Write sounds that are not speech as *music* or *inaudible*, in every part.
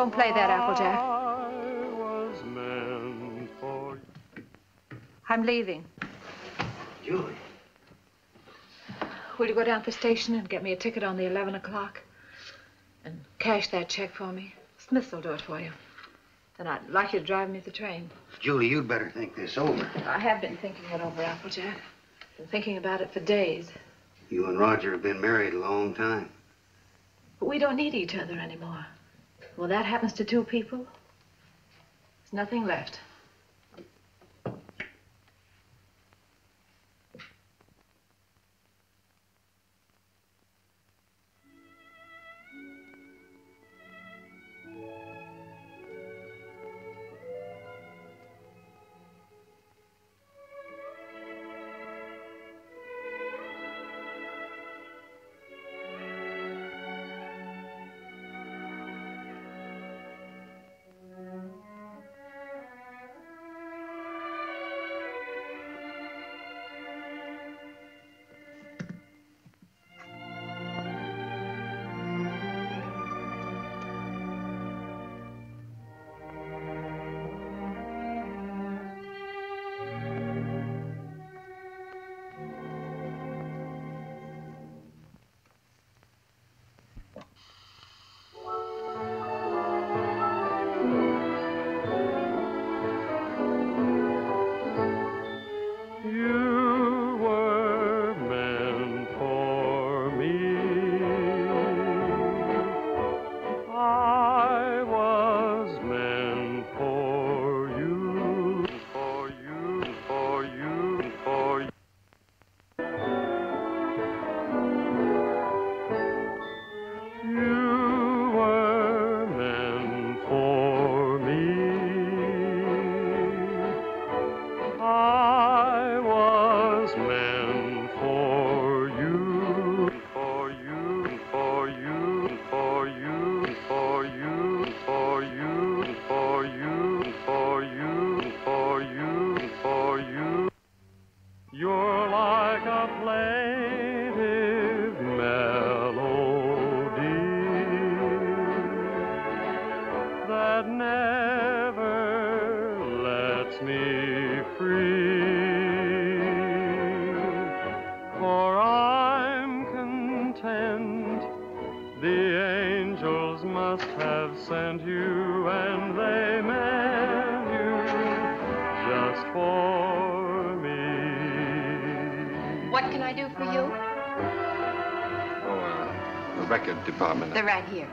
Don't play that, Applejack. I was meant for I'm leaving. Julie. Will you go down to the station and get me a ticket on the 11 o'clock? And cash that check for me? Smith will do it for you. Then I'd like you to drive me to the train. Julie, you'd better think this over. I have been thinking it over, Applejack. Been thinking about it for days. You and Roger have been married a long time. But we don't need each other anymore. When that happens to two people, there's nothing left. That never lets me free. For I'm content, the angels must have sent you, and they meant you just for me. What can I do for you? Oh, uh, the record department. They're right here.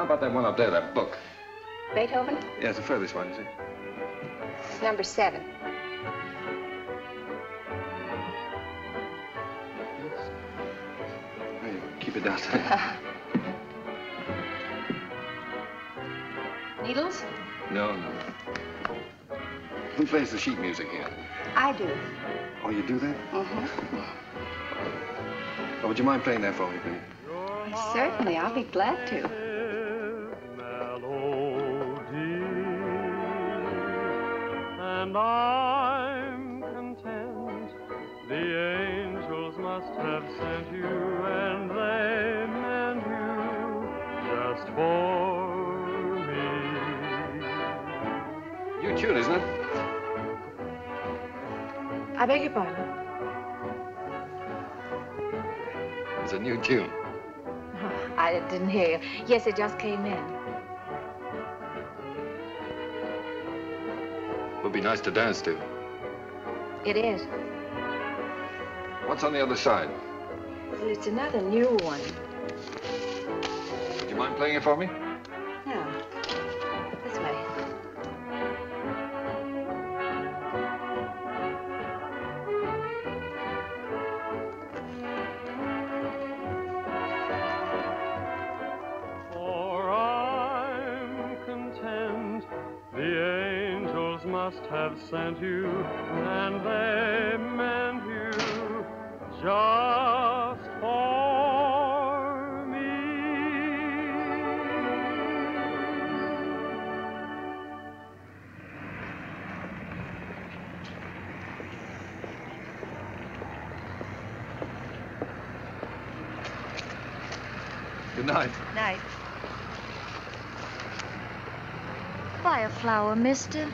How about that one up there, that book? Beethoven? Yeah, it's the furthest one, you see. Number seven. Hey, keep it down. *laughs* Needles? no, no. Who plays the sheet music here? I do. Oh, you do that? Mm-hmm. Oh, would you mind playing that for me, please? Certainly, I'll be glad to. Yes, it just came in. Would be nice to dance to. It is. What's on the other side? Well, it's another new one. Would you mind playing it for me? sent you, and they meant you just for me. Good night. Night. Buy a flower, mister.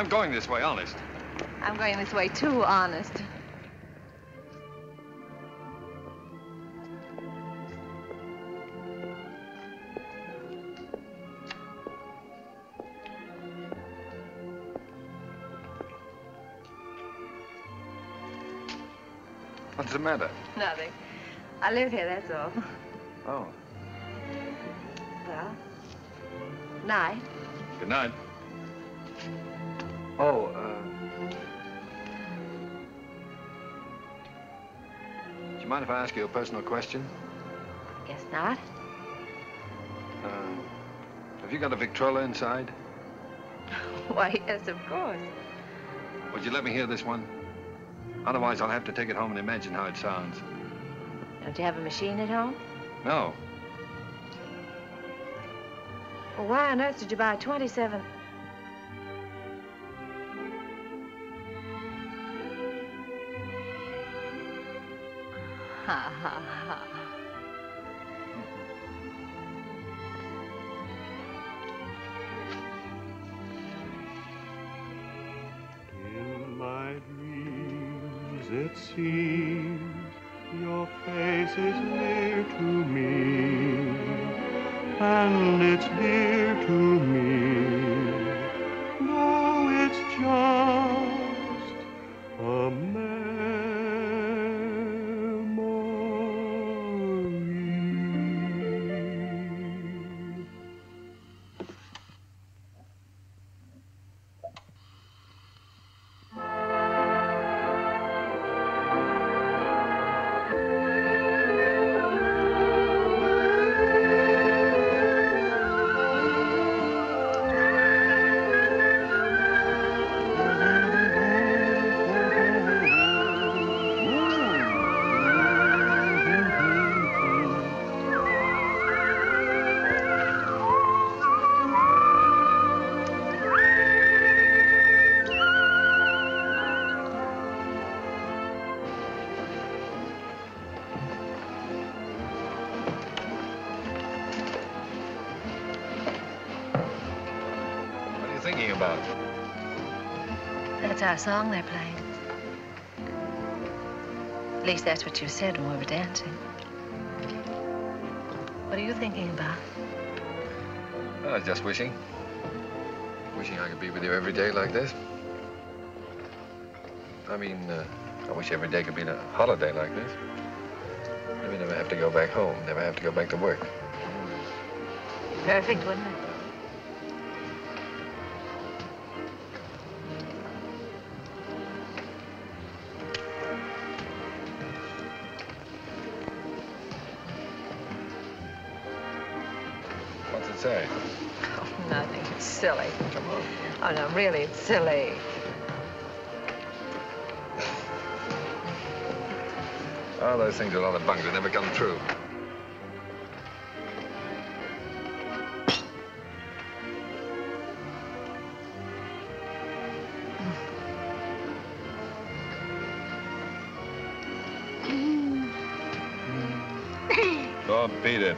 I'm going this way, honest. I'm going this way too, honest. What's the matter? Nothing. I live here, that's all. Oh. Well, night. Good night. If I ask you a personal question? Guess not. Uh, have you got a Victrola inside? *laughs* Why, yes, of course. Would you let me hear this one? Otherwise, I'll have to take it home and imagine how it sounds. Don't you have a machine at home? No. Well, why on earth did you buy a 27? 系啊，系。Our song they're playing. At least that's what you said when we were dancing. What are you thinking about? I was just wishing. Wishing I could be with you every day like this. I mean, uh, I wish every day could be a holiday like this. Maybe never have to go back home, never have to go back to work. Perfect, wouldn't it? Really, it's silly. Oh, those things are a lot of bunk. They never come true. Oh, beat it.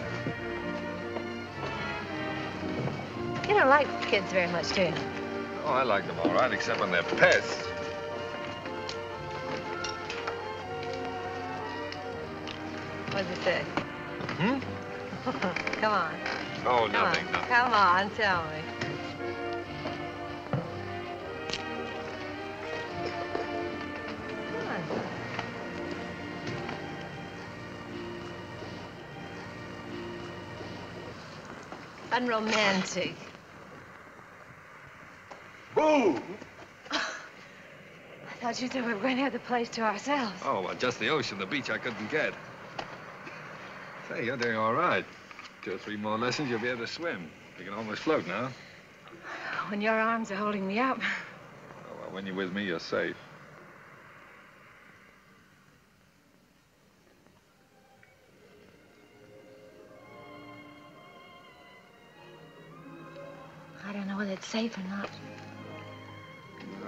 You don't like kids very much, do you? I like them all right, except when they're pests. What does it say? Hmm? *laughs* Come on. Oh, Come nothing, on. nothing. Come on, tell me. Come on. Unromantic. Boo! I thought you said we were going to have the place to ourselves. Oh, well, just the ocean, the beach I couldn't get. Say, you're doing all right. Two or three more lessons, you'll be able to swim. You can almost float now. When your arms are holding me up. Oh, well, when you're with me, you're safe. I don't know whether it's safe or not.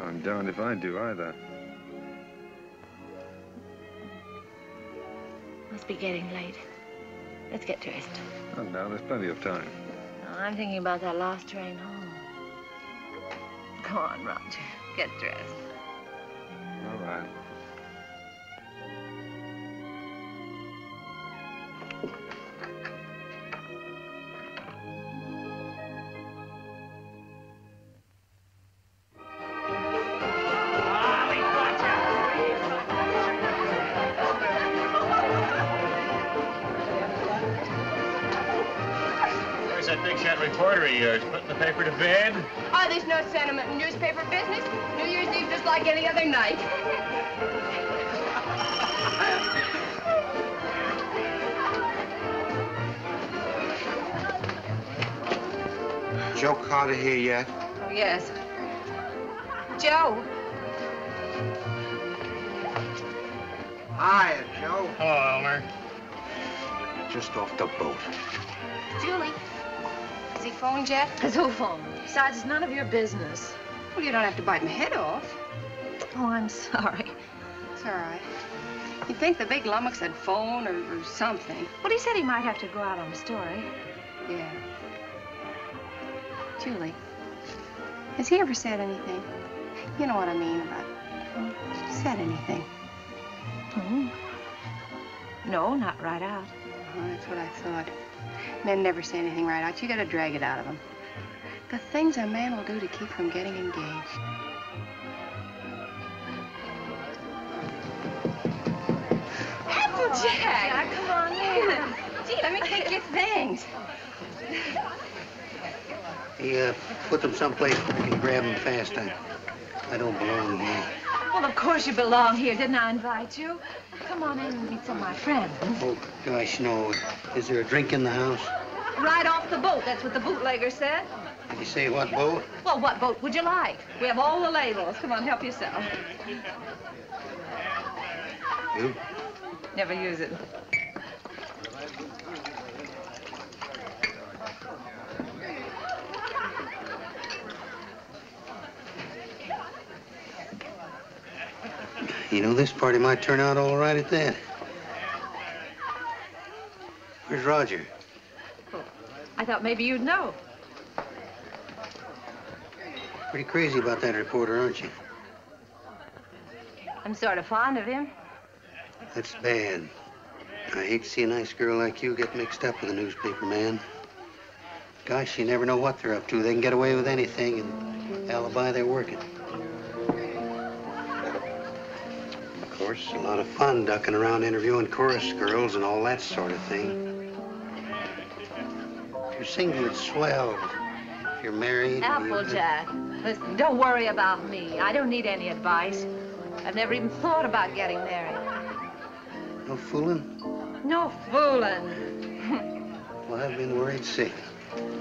I'm darned if I do either. Must be getting late. Let's get dressed. Oh, now, there's plenty of time. I'm thinking about that last train home. Come on, Roger. Get dressed. Just off the boat. Julie. Has he phoned yet? *laughs* His who phone? Besides, it's none of your business. Well, you don't have to bite my head off. Oh, I'm sorry. It's all right. You'd think the big lummox had phone or, or something. Well, he said he might have to go out on a story. Yeah. Julie, has he ever said anything? You know what I mean about said anything. Hmm. No, not right out. Oh, that's what I thought. Men never say anything right out. You gotta drag it out of them. The things a man will do to keep from getting engaged. Applejack! come on in. Gee, let me take your things. He, uh, put them someplace where we can grab them fast. I, I don't belong here. Well, of course you belong here. Didn't I invite you? Come on in and meet some of my friends. Oh, gosh, no. Is there a drink in the house? Right off the boat. That's what the bootlegger said. Did you say what boat? Well, what boat would you like? We have all the labels. Come on, help yourself. You? Never use it. You know, this party might turn out all right at that. Where's Roger? Oh, I thought maybe you'd know. Pretty crazy about that reporter, aren't you? I'm sort of fond of him. That's bad. I hate to see a nice girl like you get mixed up with a newspaper man. Gosh, you never know what they're up to. They can get away with anything and alibi they're working. Course, a lot of fun ducking around interviewing chorus girls and all that sort of thing. If you're single, it's swell. If you're married... Applejack. Listen, don't worry about me. I don't need any advice. I've never even thought about getting married. No fooling? No fooling. Well, I've been worried sick.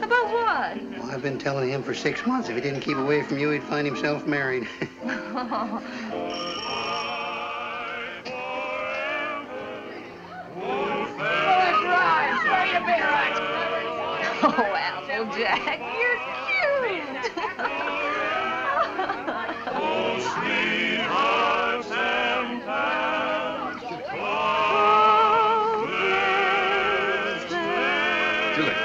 About what? Well, I've been telling him for six months if he didn't keep away from you, he'd find himself married. Oh, *laughs* *laughs* Applejack, you're cute. Julie.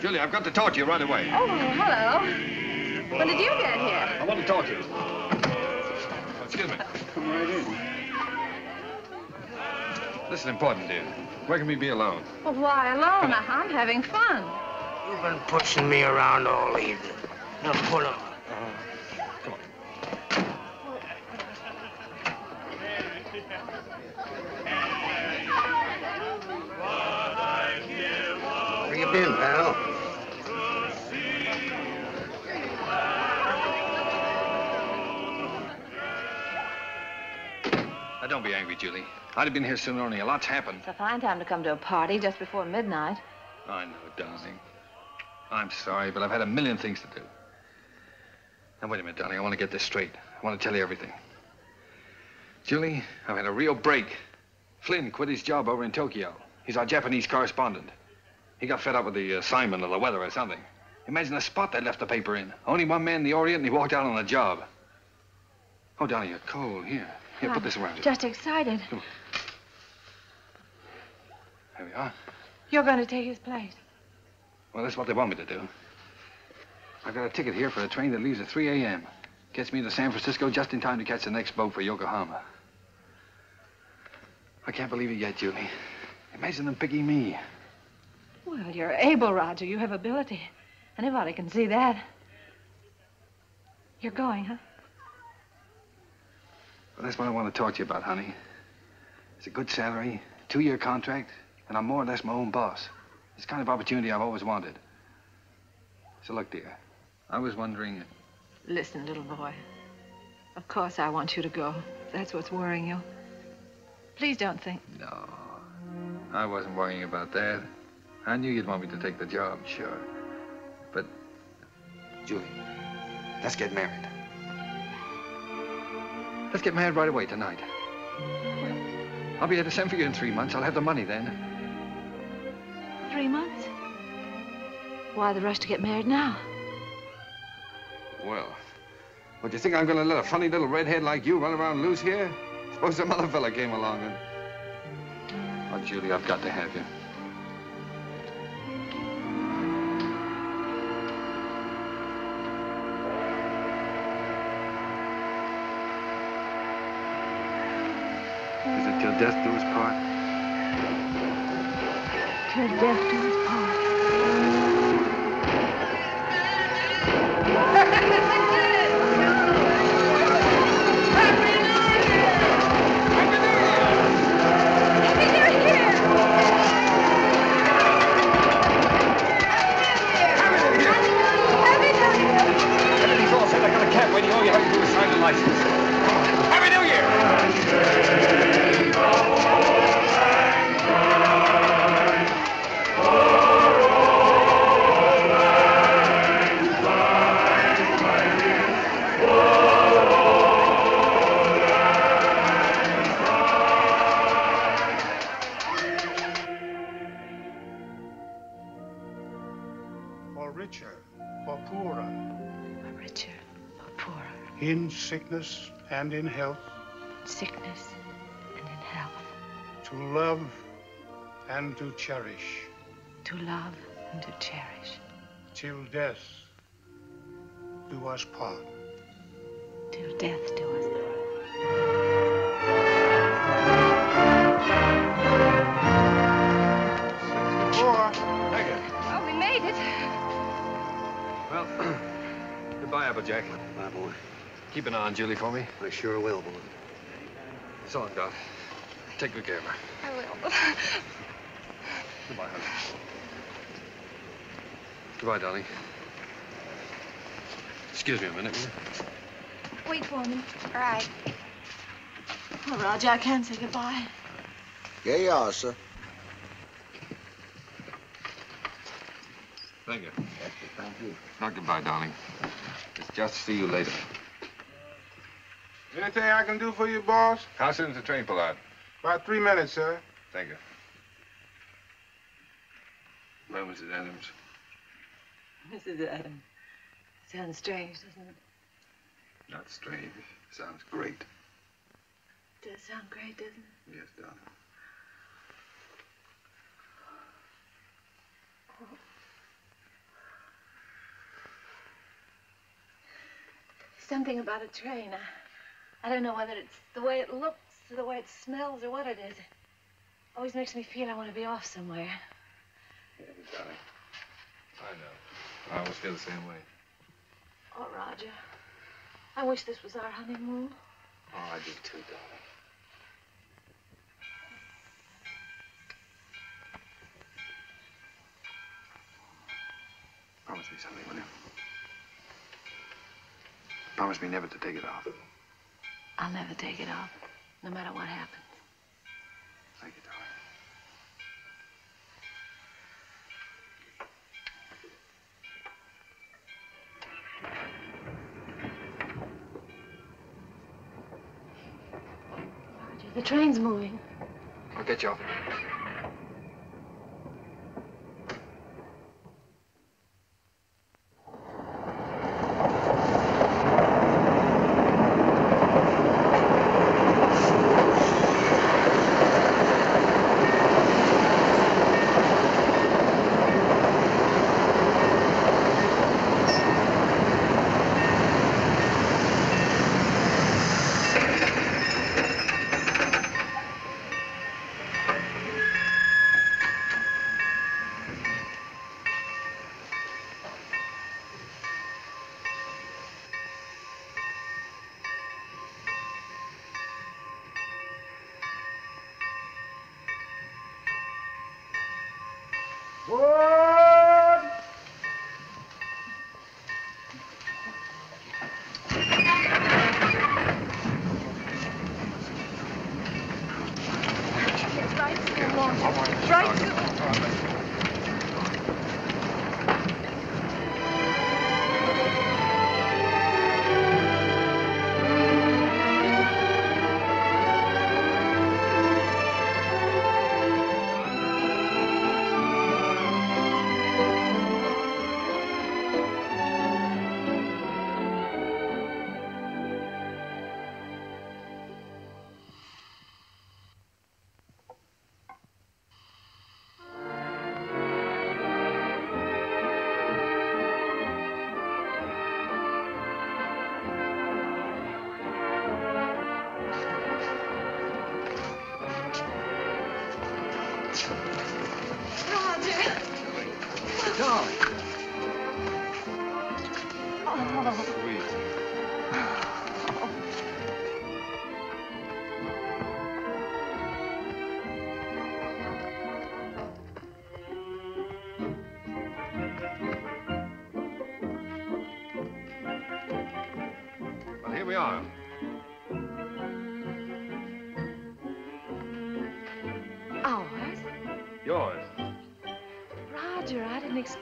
Julie, I've got to talk to you right away. Oh, hello. When did you get here? I want to talk to you. Oh, excuse me. Come right in. This is important, dear. Where can we be alone? Well, why alone? I'm having fun. You've been pushing me around all evening. Now put him. Now, don't be angry, Julie. I'd have been here sooner, only a lot's happened. It's a fine time to come to a party just before midnight. I know, darling. I'm sorry, but I've had a million things to do. Now, wait a minute, darling. I want to get this straight. I want to tell you everything. Julie, I've had a real break. Flynn quit his job over in Tokyo. He's our Japanese correspondent. He got fed up with the assignment or the weather or something. Imagine the spot they left the paper in. Only one man in the Orient, and he walked out on the job. Oh, Dolly, you're cold. Here. Here, put this around you. Just excited. There we are. You're going to take his place. Well, that's what they want me to do. I've got a ticket here for a train that leaves at 3 a.m. Gets me to San Francisco just in time to catch the next boat for Yokohama. I can't believe it yet, Julie. Imagine them picking me. Well, you're able, Roger. You have ability. Anybody can see that. You're going, huh? Well, that's what I want to talk to you about, honey. It's a good salary, two-year contract, and I'm more or less my own boss. It's the kind of opportunity I've always wanted. So look, dear, I was wondering... Listen, little boy. Of course I want you to go. That's what's worrying you. Please don't think. No, I wasn't worrying about that. I knew you'd want me to take the job, sure. But, Julie, let's get married. Let's get married right away tonight. I'll be able to send for you in three months. I'll have the money then. Three months? Why the rush to get married now? Well, what, do you think I'm gonna let a funny little redhead like you run around loose here? Suppose some other fella came along and... Oh, Julie, I've got to have you. Death do us part? Till death do us part. For richer, or poorer, Or Richer or poorer, in sickness and in health, sickness and in health, to love and to cherish, to love and to cherish, till death do us part. till death do us goodbye, Applejack. My boy. Keep an eye on Julie for me. I sure will, boy. So long, Doc. Take good care of her. I will. *laughs* Goodbye, honey. Goodbye, darling. Excuse me a minute, will you? Wait for me. All right. Oh, Roger, I can't say goodbye. Yeah, you are, sir. Thank you. Thank you. Not goodbye, darling. It's just see you later. Anything I can do for you, boss? How soon's the train pull out? About three minutes, sir. Thank you. Well, Mrs. Adams, Mrs. Adams. Sounds strange, doesn't it? not strange. Sounds great. Does sound great, doesn't it? Yes, darling. Something about a train. I, I don't know whether it's the way it looks or the way it smells or what it is. It always makes me feel I want to be off somewhere. Yeah, darling. I know. I always feel the same way. Oh, Roger. I wish this was our honeymoon. Oh, I do too, darling. Promise me something, will you? Promise me never to take it off. I'll never take it off, no matter what happens. Thank you, darling. The train's moving. I'll get you off.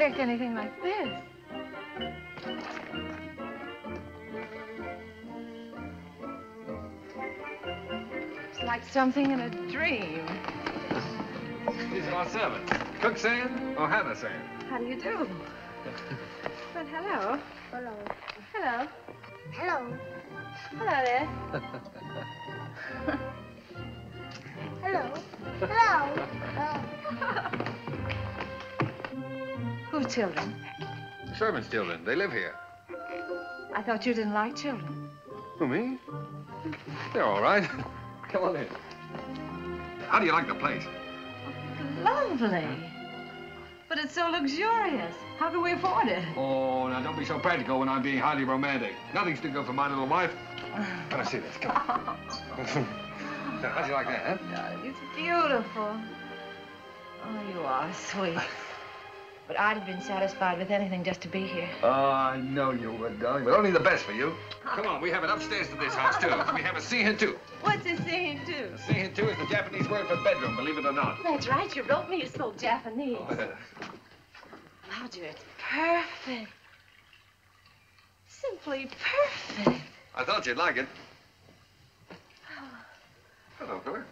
Expect anything like this. It's like something in a dream. These are our servants. Cook saying or Hannah saying? How do you do? Well, hello. Hello. Hello. Hello. Hello there. *laughs* Children? Servants' children. They live here. I thought you didn't like children. Who, me? They're all right. *laughs* Come on in. How do you like the place? Lovely. But it's so luxurious. How can we afford it? Oh, now don't be so practical when I'm being highly romantic. Nothing's too good for my little wife. Let us see this. Come on. *laughs* now, how'd you like that, huh? Darling, it's beautiful. Oh, you are sweet. But I'd have been satisfied with anything just to be here. Oh, I know you would, darling, but only the best for you. Ah. Come on, we have it upstairs to this house, too. We have a sehen, too. What's a scene, too? Sehen, too, is the Japanese word for bedroom, believe it or not. That's right. You wrote me you spoke Japanese. Oh, Roger, it's perfect. Simply perfect. I thought you'd like it. Hello, Philip.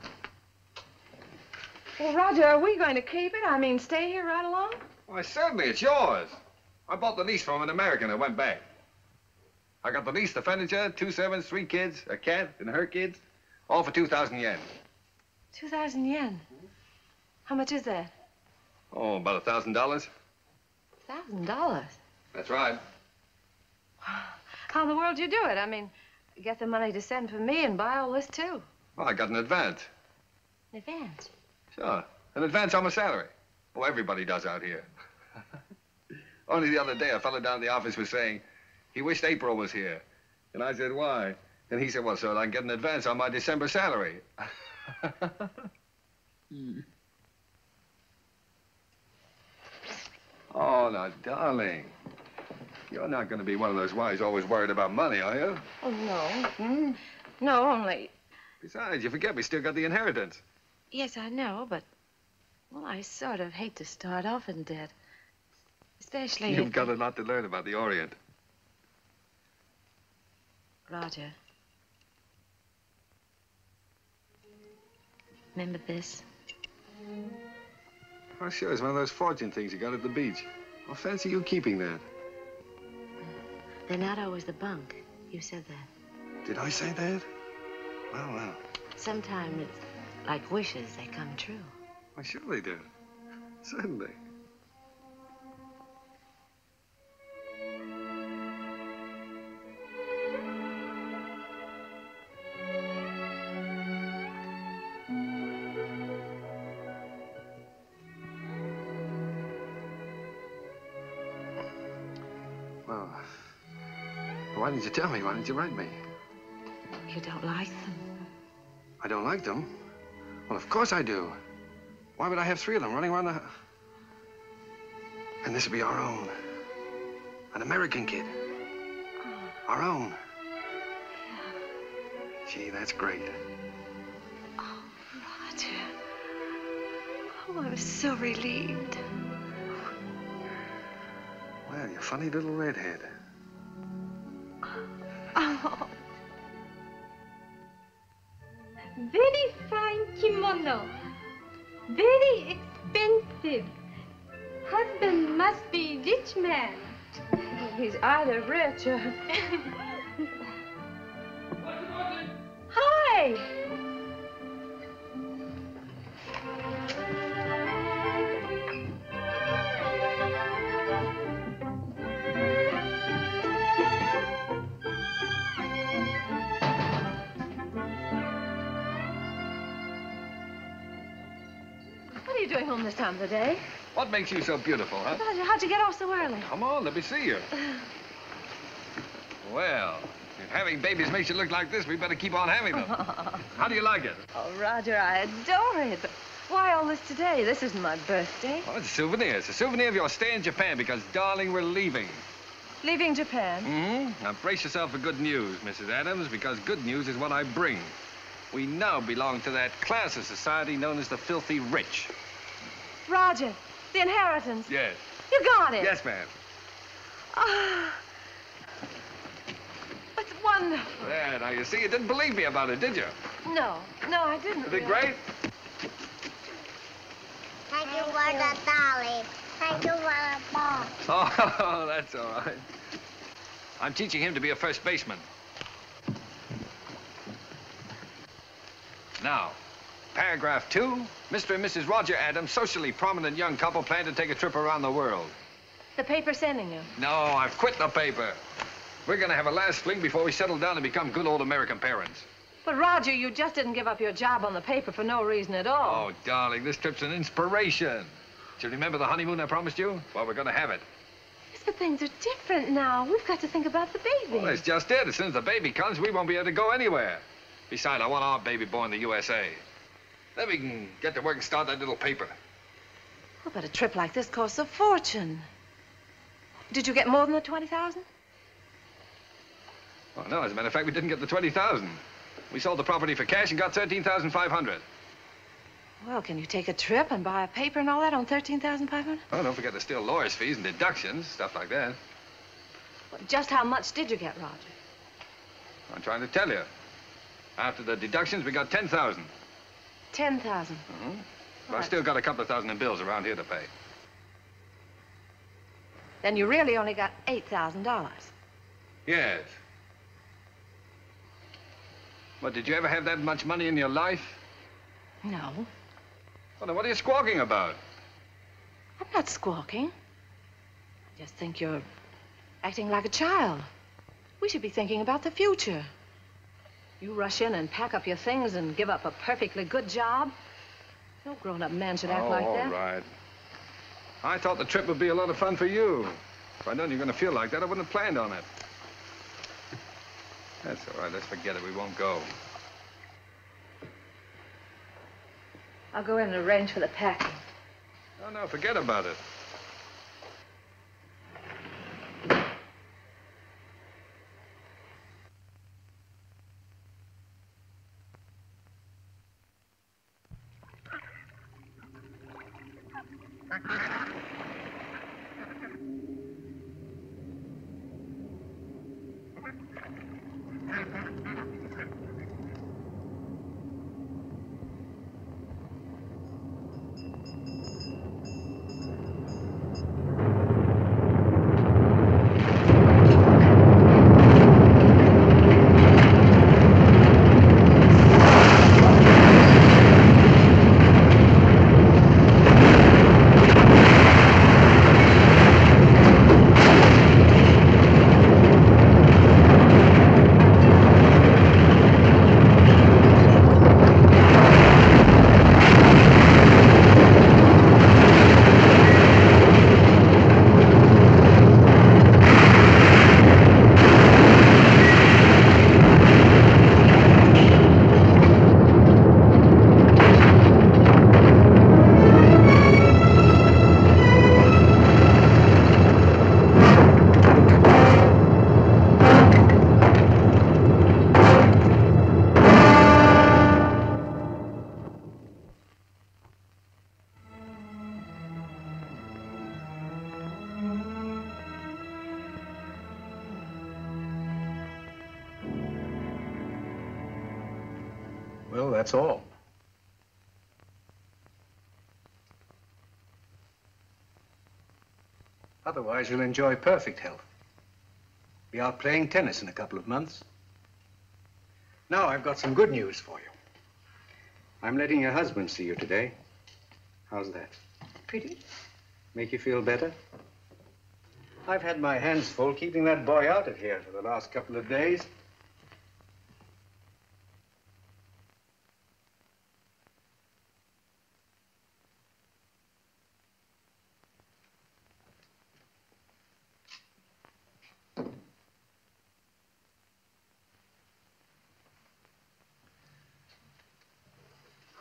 Well, Roger, are we going to keep it? I mean, stay here right along? Why, certainly, it's yours. I bought the lease from an American that went back. I got the lease, the furniture, two servants, three kids, a cat, and her kids, all for 2,000 yen. 2,000 yen. How much is that? Oh, about a $1,000. $1,000. That's right. How in the world do you do it? I mean, get the money to send for me and buy all this, too. Well, I got an advance. In advance. Sure. An advance on my salary. Oh, everybody does out here. Only the other day, a fellow down at the office was saying he wished April was here. And I said, why? And he said, well, so I can get an advance on my December salary. *laughs* oh, now, darling. You're not going to be one of those wives always worried about money, are you? Oh, no. Hmm? No, only... Besides, you forget we still got the inheritance. Yes, I know, but... Well, I sort of hate to start off in debt. Especially You've if... got a lot to learn about the Orient. Roger. Remember this? Oh, sure. It's one of those fortune things you got at the beach. Well, fancy you keeping that. Hmm. They're not always the bunk. You said that. Did I say that? Well, well. Sometimes it's like wishes, they come true. Why, sure they do. Certainly. Didn't you tell me? Why didn't you write me? You don't like them? I don't like them. Well, of course I do. Why would I have three of them running around the... House? And this will be our own. An American kid. Oh. Our own. Yeah. Gee, that's great. Oh, Roger. Oh, I'm so relieved. Well, you funny little redhead. Either rich or... *laughs* What makes you so beautiful, huh? Roger, how'd you get off so early? Come on, let me see you. Well, if having babies makes you look like this, we better keep on having them. *laughs* How do you like it? Oh, Roger, I adore it. But why all this today? This isn't my birthday. Well, it's a souvenir. It's a souvenir of your stay in Japan because, darling, we're leaving. Leaving Japan? Mm-hmm. Now, brace yourself for good news, Mrs. Adams, because good news is what I bring. We now belong to that class of society known as the filthy rich. Roger, the inheritance. Yes. You got it. Yes, ma'am. Ah. It's wonderful. There, now, you see, you didn't believe me about it, did you? No, no, I didn't. Is it great? Thank you for the dolly. Thank you for the ball. *laughs* Oh, that's all right. I'm teaching him to be a first baseman. Now, paragraph two. Mr. and Mrs. Roger Adams, socially prominent young couple, plan to take a trip around the world. The paper sending you. No, I've quit the paper. We're gonna have a last fling before we settle down and become good old American parents. But, Roger, you just didn't give up your job on the paper for no reason at all. Oh, darling, this trip's an inspiration. Do you remember the honeymoon I promised you? Well, we're gonna have it. Yes, but things are different now. We've got to think about the baby. Well, that's just it. As soon as the baby comes, we won't be able to go anywhere. Besides, I want our baby born in the USA. Then we can get to work and start that little paper. Oh, but a trip like this costs a fortune. Did you get more than the 20000 Well, no, as a matter of fact, we didn't get the 20000 We sold the property for cash and got 13500 Well, can you take a trip and buy a paper and all that on 13500 Oh, don't forget there's still lawyer's fees and deductions, stuff like that. well, Just how much did you get, Roger? I'm trying to tell you. After the deductions, we got 10000 10000 Mm-hmm. But I've still got a couple of thousand in bills around here to pay. Then you really only got $8,000. Yes. But did you ever have that much money in your life? No, Well, then what are you squawking about? I'm not squawking. I just think you're acting like a child. We should be thinking about the future. You rush in and pack up your things and give up a perfectly good job. No grown-up man should act oh, like that. all right. I thought the trip would be a lot of fun for you. If I'd known you were going to feel like that, I wouldn't have planned on it. That's all right. Let's forget it. We won't go. I'll go in and arrange for the packing. No, no, forget about it. That's all. Otherwise, you'll enjoy perfect health. Be out playing tennis in a couple of months. Now, I've got some good news for you. I'm letting your husband see you today. How's that? Pretty? Make you feel better? I've had my hands full keeping that boy out of here for the last couple of days.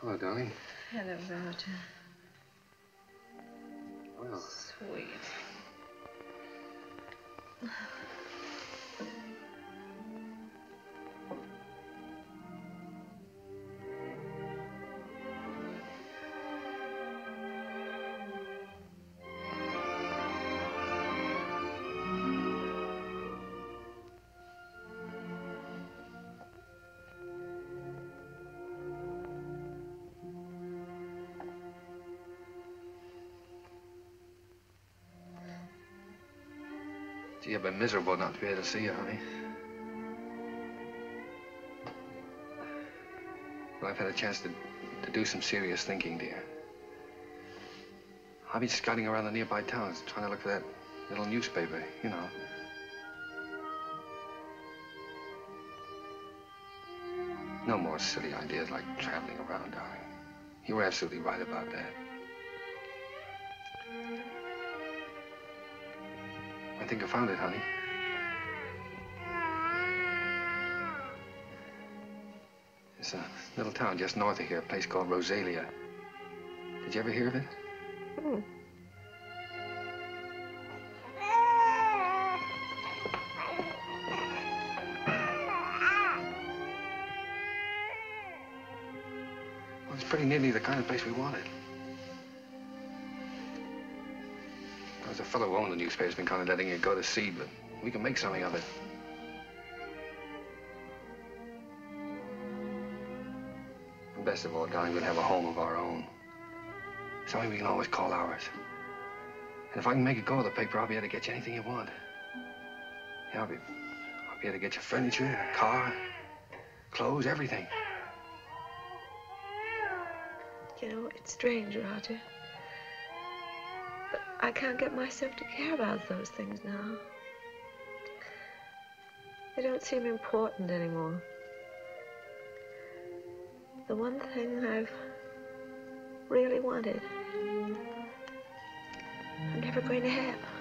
Hello, darling. Hello, Roger. Gee, I've been miserable not to be able to see you, honey. Well, I've had a chance to, to do some serious thinking, dear. I've been scouting around the nearby towns, trying to look for that little newspaper, you know. No more silly ideas like traveling around, darling. You were absolutely right about that. I think I found it, honey. It's a little town just north of here, a place called Rosalia. Did you ever hear of it? Hmm. Well, it's pretty nearly the kind of place we wanted. Fellow who owned the newspaper's been kind of letting it go to seed, but we can make something of it. And best of all, darling, we'll have a home of our own. Something we can always call ours. And if I can make it go with the paper, I'll be able to get you anything you want. Yeah, I'll be, I'll be able to get you furniture, car, clothes, everything. You know, it's strange, Roger. I can't get myself to care about those things now. They don't seem important anymore. The one thing I've really wanted, I'm never going to have.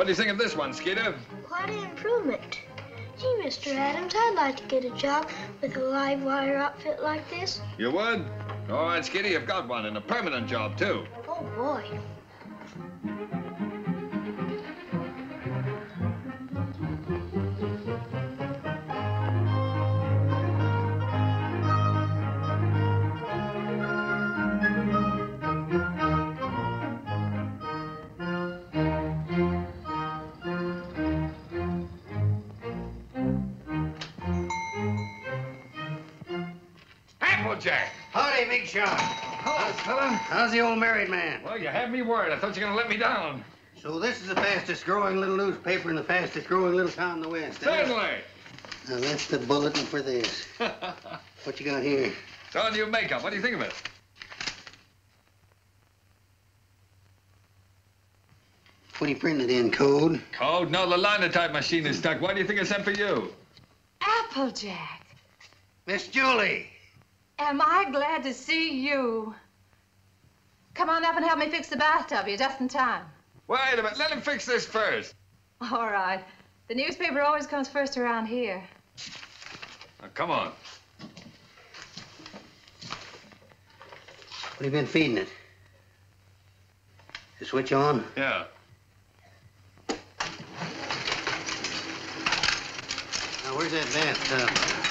What do you think of this one, Skeeter? Quite an improvement. Gee, Mr. Adams, I'd like to get a job with a live wire outfit like this. You would? All right, Skeeter, you've got one, and a permanent job, too. Oh, boy. Shot. Hello, fella. How's the old married man? Well, you had me worried. I thought you were going to let me down. So this is the fastest growing little newspaper in the fastest growing little town in the West. eh? Certainly. Now that's the bulletin for this. *laughs* What you got here? It's all new makeup. What do you think of it? What do you print it in, code? Code? No, the linotype machine is stuck. Why do you think I sent for you? Applejack, Miss Julie. Am I glad to see you. Come on up and help me fix the bathtub. You're just in time. Wait a minute. Let him fix this first. All right. The newspaper always comes first around here. Now, come on. What have you been feeding it? The switch on? Yeah. Now, where's that bathtub?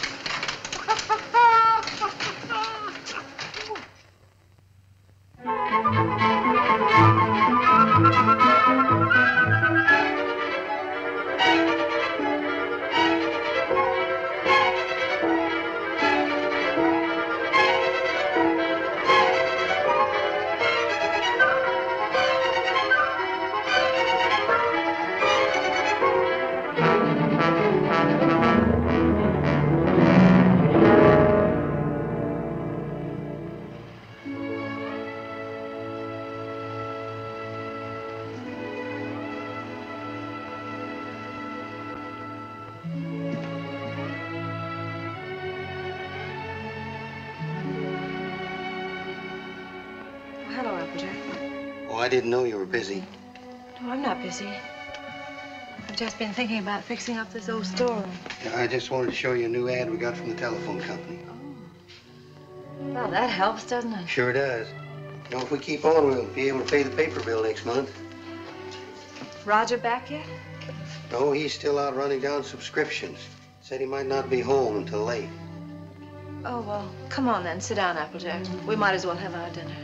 Thinking about fixing up this old storeroom. I just wanted to show you a new ad we got from the telephone company. Oh. Well, that helps, doesn't it? Sure does. You know, if we keep on, we'll be able to pay the paper bill next month. Roger back yet? No, he's still out running down subscriptions. Said he might not be home until late. Oh, well, come on then. Sit down, Applejack. We might as well have our dinner.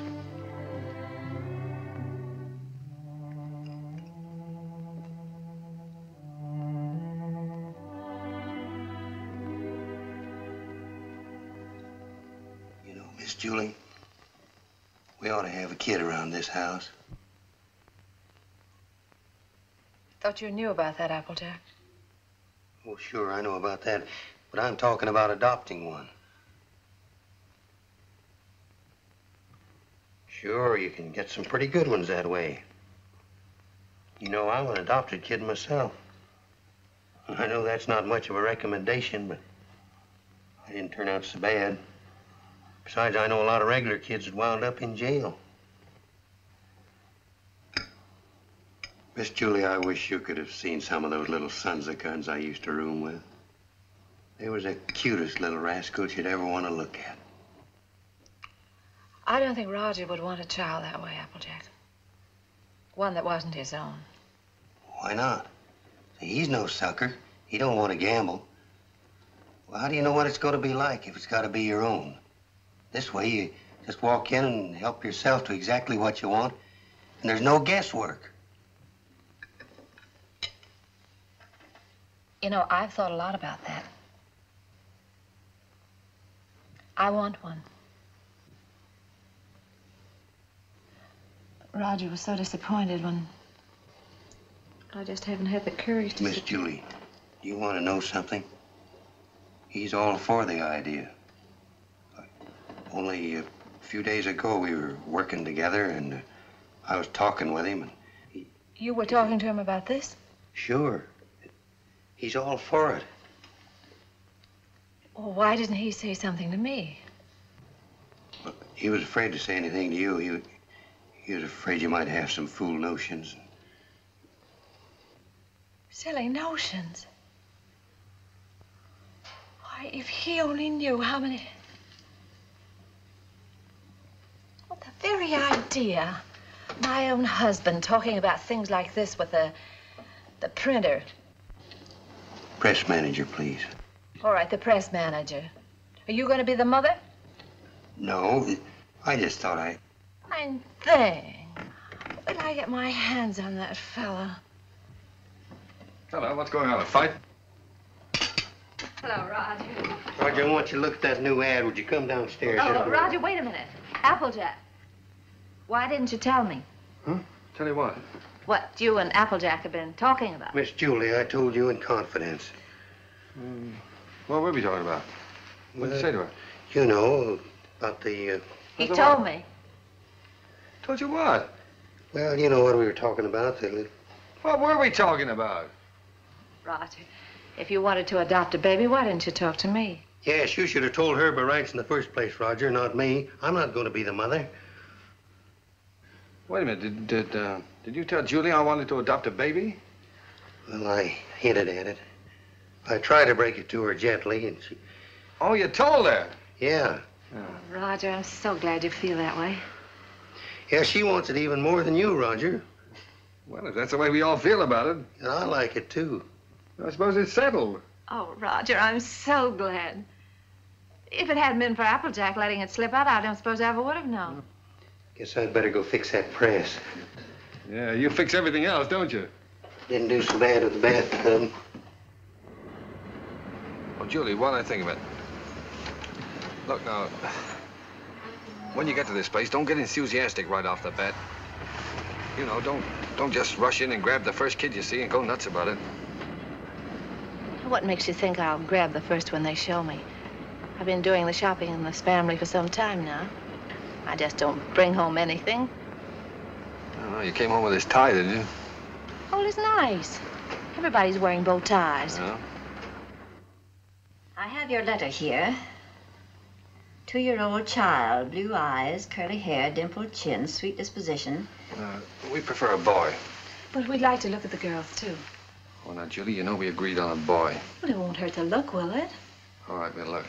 Julie, we ought to have a kid around this house. Thought you knew about that, Applejack. Oh, sure, I know about that. But I'm talking about adopting one. Sure, you can get some pretty good ones that way. You know, I'm an adopted kid myself. I know that's not much of a recommendation, but I didn't turn out so bad. Besides, I know a lot of regular kids that wound up in jail. Miss Julie, I wish you could have seen some of those little sons of guns I used to room with. They was the cutest little rascals you'd ever want to look at. I don't think Roger would want a child that way, Applejack. One that wasn't his own. Why not? See, he's no sucker. He don't want to gamble. Well, how do you know what it's going to be like if it's got to be your own? This way, you just walk in and help yourself to exactly what you want, and there's no guesswork. You know, I've thought a lot about that. I want one. But Roger was so disappointed when I just haven't had the courage to. Miss Julie, do you want to know something? He's all for the idea. Only a few days ago, we were working together, and uh, I was talking with him, and You were talking to him about this? sure, he's all for it. Well, why didn't he say something to me? He was afraid to say anything to you. He, he was afraid you might have some fool notions. Silly notions. Why, if he only knew how many. What the very idea. My own husband talking about things like this with the. the printer. Press manager, please. All right, the press manager. Are you going to be the mother? No, I just thought I. Fine thing. When I get my hands on that fella. Hello, what's going on? A fight? Hello, Roger. Roger, I want you to look at that new ad. Would you come downstairs? Oh, Roger, wait a minute. Applejack. Why didn't you tell me? Tell you what. What you and Applejack have been talking about? Miss Julie, I told you in confidence. What were we talking about? What did you say to her? You know, about the. Uh, He told me. Told you what? well, you know what we were talking about. The little. What were we talking about? Roger, if you wanted to adopt a baby, why didn't you talk to me? Yes, you should have told her by rights in the first place, Roger, not me. I'm not going to be the mother. Wait a minute. Did did uh, did you tell Julie I wanted to adopt a baby? Well, I hinted at it. I tried to break it to her gently, and she. Oh, you told her. Yeah. Oh, Roger, I'm so glad you feel that way. Yeah, she wants it even more than you, Roger. Well, if that's the way we all feel about it, And I like it, too. I suppose it's settled. Oh, Roger, I'm so glad. If it hadn't been for Applejack letting it slip out, I don't suppose I ever would have known. Guess I'd better go fix that press. Yeah, you fix everything else, don't you? Didn't do so bad with the bathtub. Well, Julie, while I think of it. Look, now, when you get to this place, don't get enthusiastic right off the bat. You know, don't don't just rush in and grab the first kid you see and go nuts about it. What makes you think I'll grab the first one they show me? I've been doing the shopping in this family for some time now. I just don't bring home anything. Oh, you came home with this tie, didn't you? Oh, it's nice. Everybody's wearing bow ties. Yeah. I have your letter here. Two-year-old child, blue eyes, curly hair, dimpled chin, sweet disposition. Uh, we prefer a boy. But we'd like to look at the girls, too. Oh, now, Julie, you know we agreed on a boy. Well, it won't hurt to look, will it? All right, we'll look.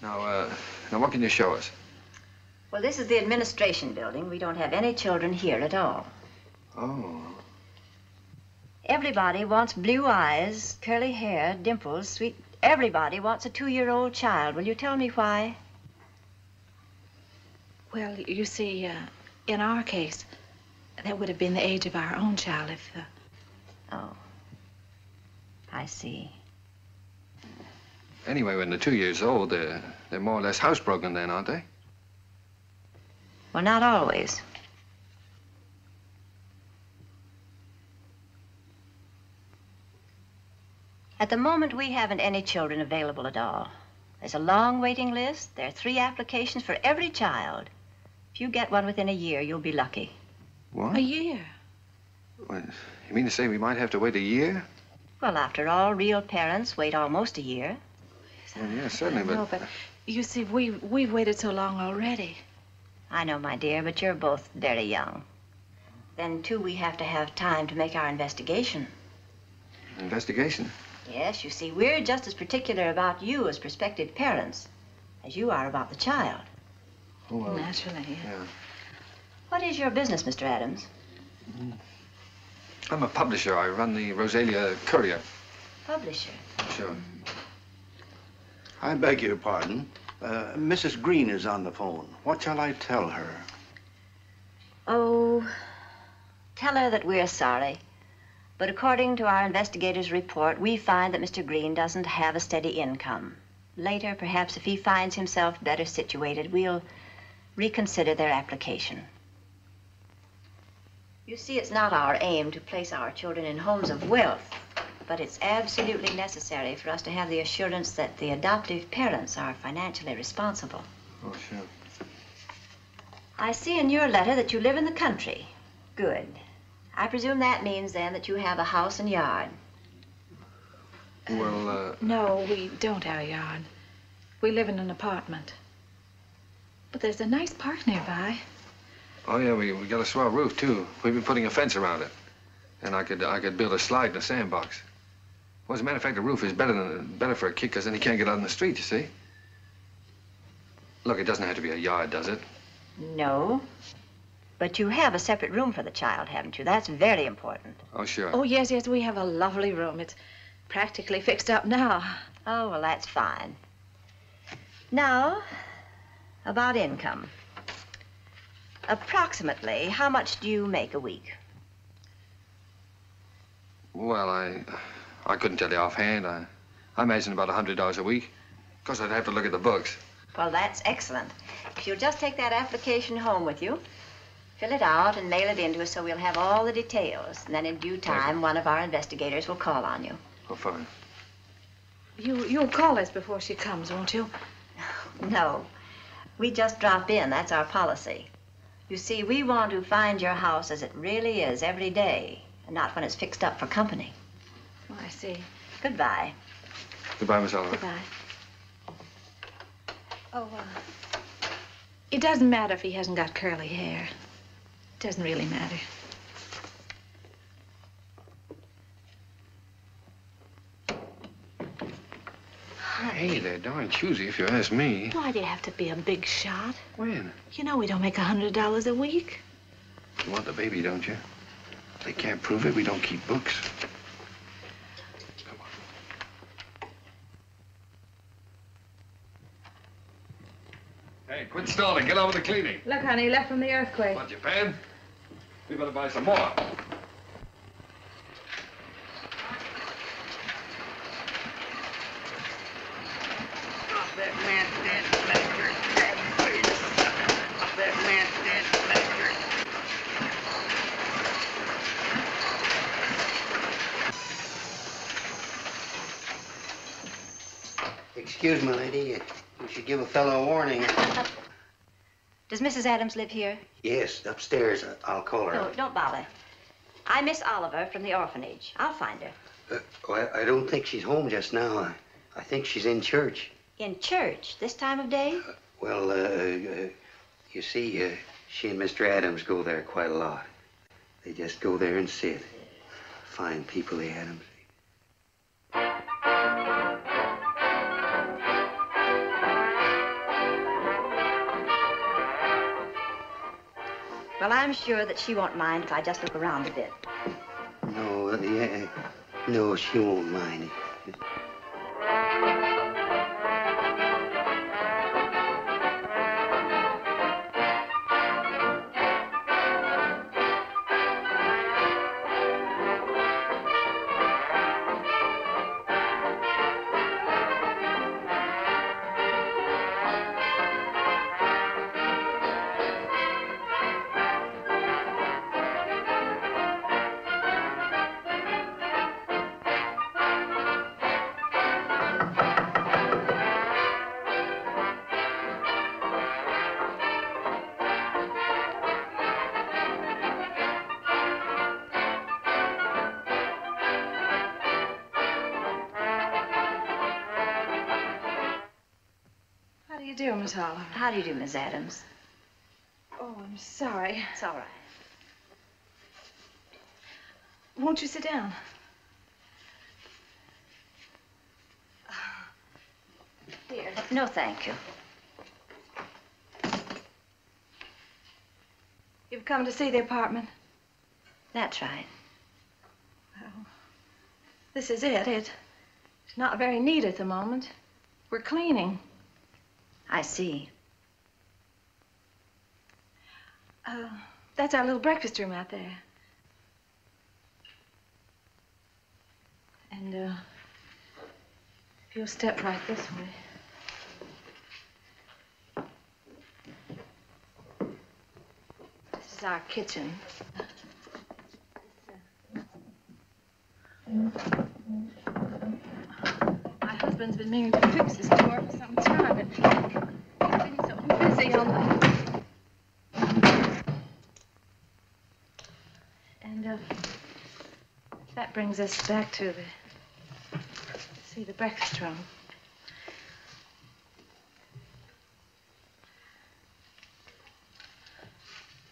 Now, uh, now, what can you show us? Well, this is the administration building. We don't have any children here at all. Oh. Everybody wants blue eyes, curly hair, dimples, sweet. Everybody wants a two-year-old child. Will you tell me why? Well, you see, uh, in our case, that would have been the age of our own child if. Uh... Oh. I see. Anyway, when they're two years old, they're, they're more or less housebroken then, aren't they? Well, not always. At the moment, we haven't any children available at all. There's a long waiting list. There are three applications for every child. If you get one within a year, you'll be lucky. What? A year. What? You mean to say we might have to wait a year? Well, after all, real parents wait almost a year. Well, yeah, certainly, but... No, but you see, we we've waited so long already. I know, my dear, but you're both very young. Then, too, we have to have time to make our investigation. Investigation? Yes, you see, we're just as particular about you as prospective parents as you are about the child. Oh, well, Naturally. yeah. What is your business, Mr. Adams? I'm a publisher. I run the Rosalia Courier. Publisher. Sure. Mm-hmm. I beg your pardon. Uh, Mrs. Green is on the phone. What shall I tell her? Oh, tell her that we're sorry. But according to our investigator's report, we find that Mr. Green doesn't have a steady income. Later, perhaps if he finds himself better situated, we'll reconsider their application. You see, it's not our aim to place our children in homes of wealth, but it's absolutely necessary for us to have the assurance that the adoptive parents are financially responsible. Oh, sure. I see in your letter that you live in the country. Good. I presume that means then that you have a house and yard. Well, uh, No, we don't have a yard. We live in an apartment. But there's a nice park nearby. oh, yeah, we, we got a swell roof, too. We've been putting a fence around it. And I could I could build a slide in a sandbox. Well, as a matter of fact, the roof is better than better for a kid because then he can't get out in the street. You see? Look, it doesn't have to be a yard, does it? No. But you have a separate room for the child, haven't you? That's very important. Oh, sure. Oh, yes, yes, we have a lovely room. It's practically fixed up now. Oh, well, that's fine. Now, about income. Approximately, how much do you make a week? Well, I I couldn't tell you offhand. I I imagine about a hundred dollars a week. Of course, I'd have to look at the books. Well, that's excellent. If you'll just take that application home with you, fill it out and mail it in to us so we'll have all the details. And then in due time, one of our investigators will call on you. Oh, fine. You, you'll call us before she comes, won't you? *laughs* No. We just drop in. That's our policy. You see, we want to find your house as it really is every day, and not when it's fixed up for company. Oh, I see. Goodbye. Goodbye, Miss Oliver. Goodbye. Oh, uh, it doesn't matter if he hasn't got curly hair. It doesn't really matter. Hey, they're darn choosy, if you ask me. Why do you have to be a big shot? When? You know we don't make a hundred dollars a week. You want the baby, don't you? If they can't prove it, we don't keep books. Quit stalling. Get on with the cleaning. Look, honey, left from the earthquake. What, Japan? We better buy some more. Excuse me, lady. Should give a fellow a warning. *laughs* Does Mrs. Adams live here? Yes, upstairs. I'll call her. No, don't bother. I'm Miss Oliver from the orphanage. I'll find her. Uh, well, I don't think she's home just now. I, I think she's in church. In church this time of day? Well, uh, uh, you see, uh, she and Mr. Adams go there quite a lot. They just go there and sit. Fine people, the Adams. Well, I'm sure that she won't mind if I just look around a bit. No, yeah, no, she won't mind. Down? Here. No, thank you. You've come to see the apartment? That's right. Well, this is it. It, it's not very neat at the moment. We're cleaning. I see. Uh, that's our little breakfast room out there. And, uh, if you'll step right this way. This is our kitchen. My husband's been meaning to fix this door for some time, but he's been so busy on the... And, uh, that brings us back to the, the breakfast room.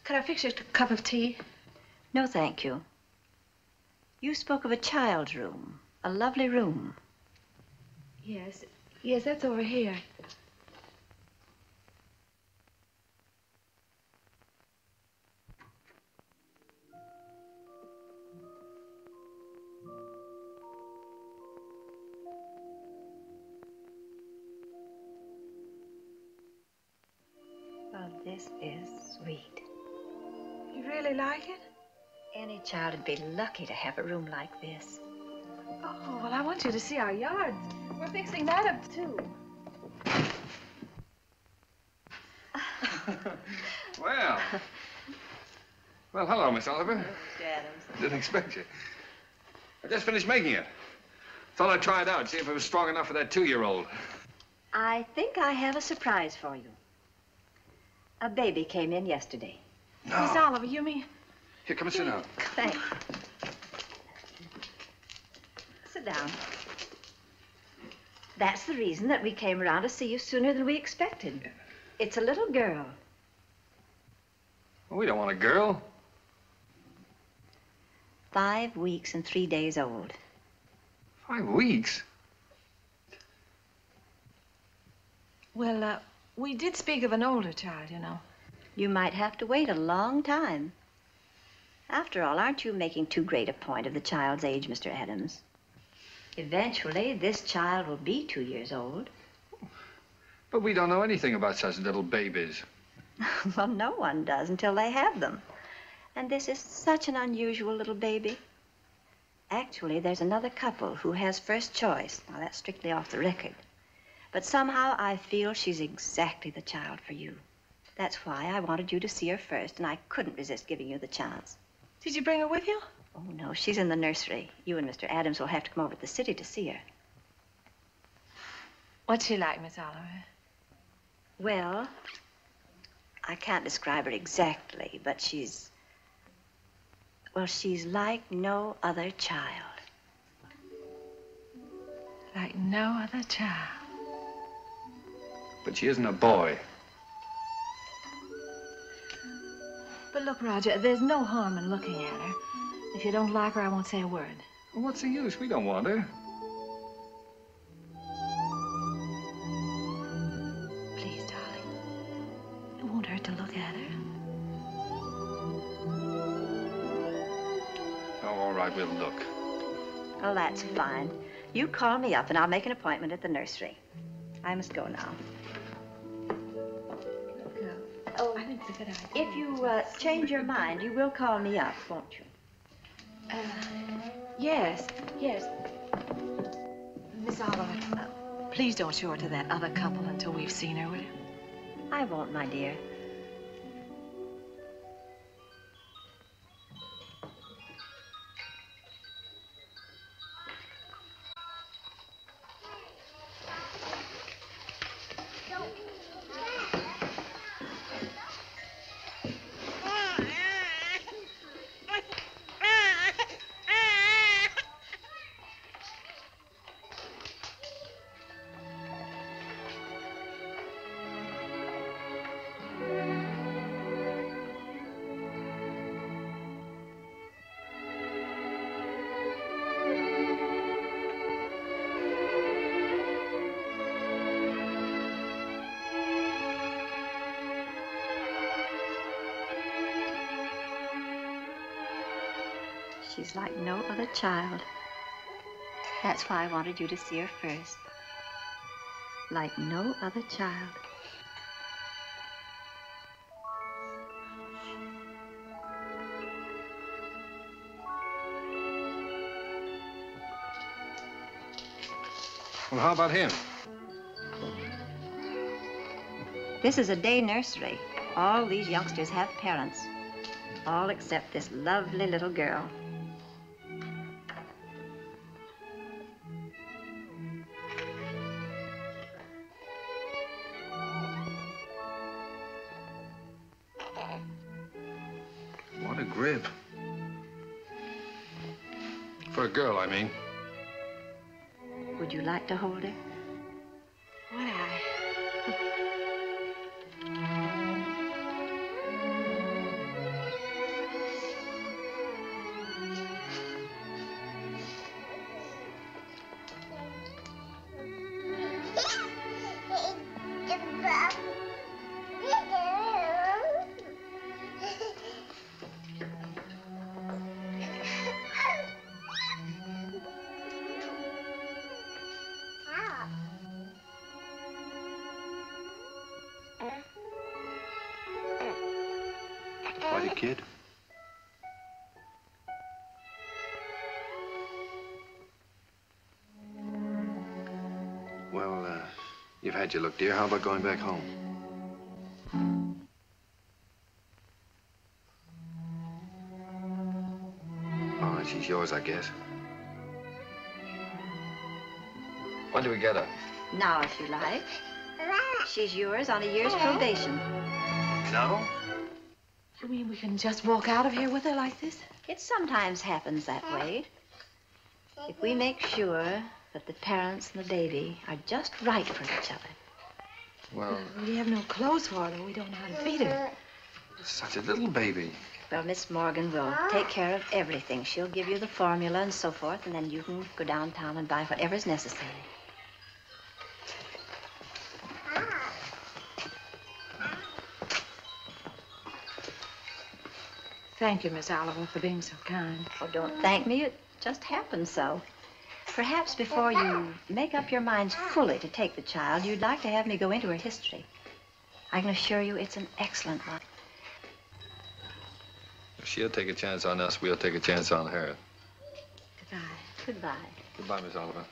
Could I fix you a cup of tea? No, thank you. You spoke of a child's room, a lovely room. Yes, yes, that's over here. Be lucky to have a room like this. Oh, well, I want you to see our yard. We're fixing that up, too. *laughs* Well. Well, hello, Miss Oliver. Mr. Adams. Didn't expect you. I just finished making it. Thought I'd try it out, see if it was strong enough for that two-year-old. I think I have a surprise for you. A baby came in yesterday. No. Miss Oliver, you mean... Here, come and sit down. *laughs* Thanks. Sit down. That's the reason that we came around to see you sooner than we expected. It's a little girl. Well, we don't want a girl. Five weeks and three days old. Five weeks? Well, uh, we did speak of an older child, you know. You might have to wait a long time. After all, aren't you making too great a point of the child's age, Mr. Adams? Eventually, this child will be two years old. But we don't know anything about such little babies. *laughs* well, no one does until they have them. And this is such an unusual little baby. Actually, there's another couple who has first choice. Now, that's strictly off the record. But somehow I feel she's exactly the child for you. That's why I wanted you to see her first, and I couldn't resist giving you the chance. Did you bring her with you? Oh, no, she's in the nursery. You and Mr. Adams will have to come over to the city to see her. What's she like, Miss Oliver? Well, I can't describe her exactly, but she's. Well, she's like no other child. Like no other child. But she isn't a boy. But look, Roger, there's no harm in looking at her. If you don't like her, I won't say a word. Well, what's the use? We don't want her. Please, darling. It won't hurt to look at her. Oh, all right, we'll look. Oh, that's fine. You call me up, and I'll make an appointment at the nursery. I must go now. I think it's a good idea. If you uh, change your mind, you will call me up, won't you? Uh, yes, yes. Miss Oliver, uh, please don't show her to that other couple until we've seen her, will you? I won't, my dear. She's like no other child. That's why I wanted you to see her first. Like no other child. Well, how about him? This is a day nursery. All these youngsters have parents. All except this lovely little girl. You've had your look, dear. How about going back home? Oh, All right, she's yours, I guess. When do we get her? Now, if you like. She's yours on a year's probation. No? You mean we can just walk out of here with her like this? It sometimes happens that way. If we make sure that the parents and the baby are just right for each other. Well, We have no clothes for her. We don't know how to feed her. such a little baby. Well, Miss Morgan will take care of everything. She'll give you the formula and so forth, and then you can go downtown and buy whatever's necessary. Thank you, Miss Oliver, for being so kind. Oh, don't thank me. It just happened so. Perhaps before you make up your minds fully to take the child, you'd like to have me go into her history. I can assure you it's an excellent one. If she'll take a chance on us, we'll take a chance on her. Goodbye. Goodbye. Goodbye, Miss Oliver.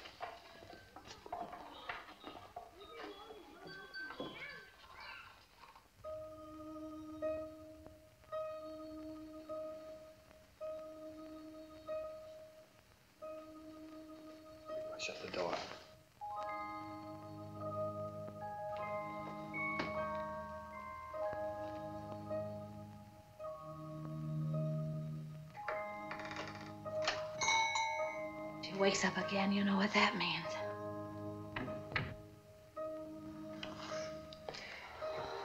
She wakes up again. You know what that means.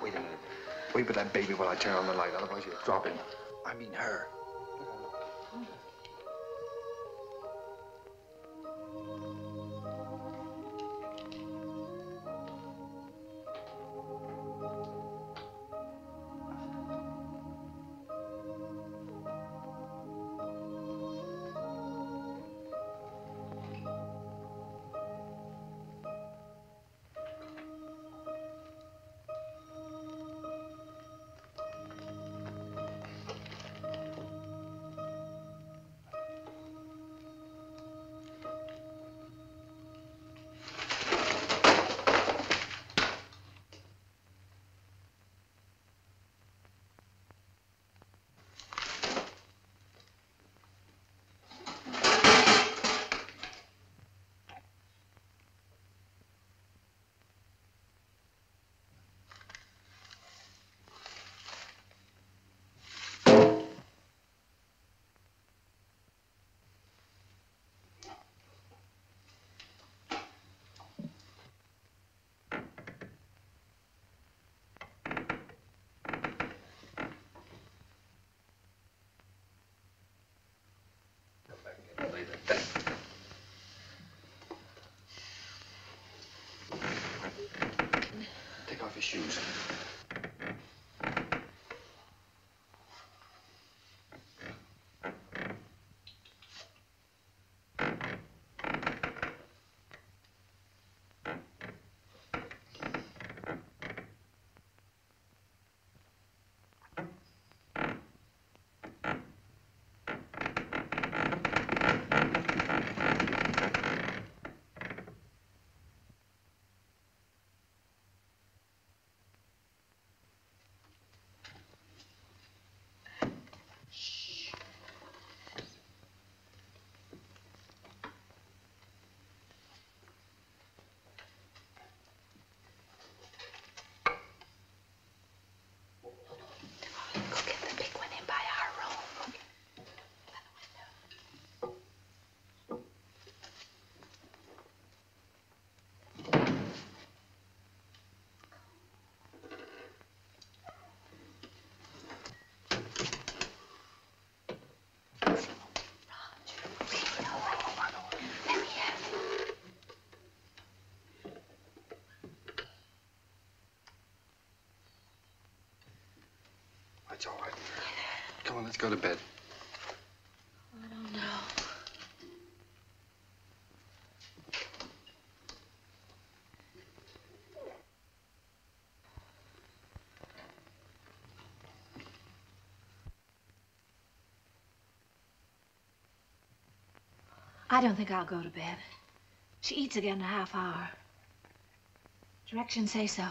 Wait a minute. Wait for that baby while I turn on the light, otherwise you'll drop him. I mean her. Take That's all right. Come on, let's go to bed. I don't know. I don't think I'll go to bed. She eats again in a half hour. Directions say so.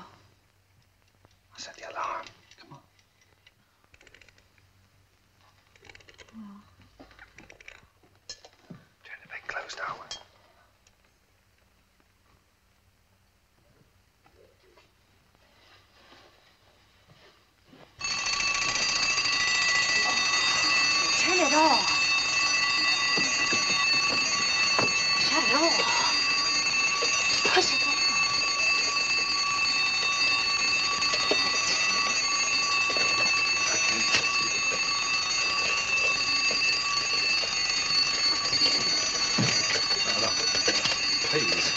It off. Shut it off. Push it down. Please.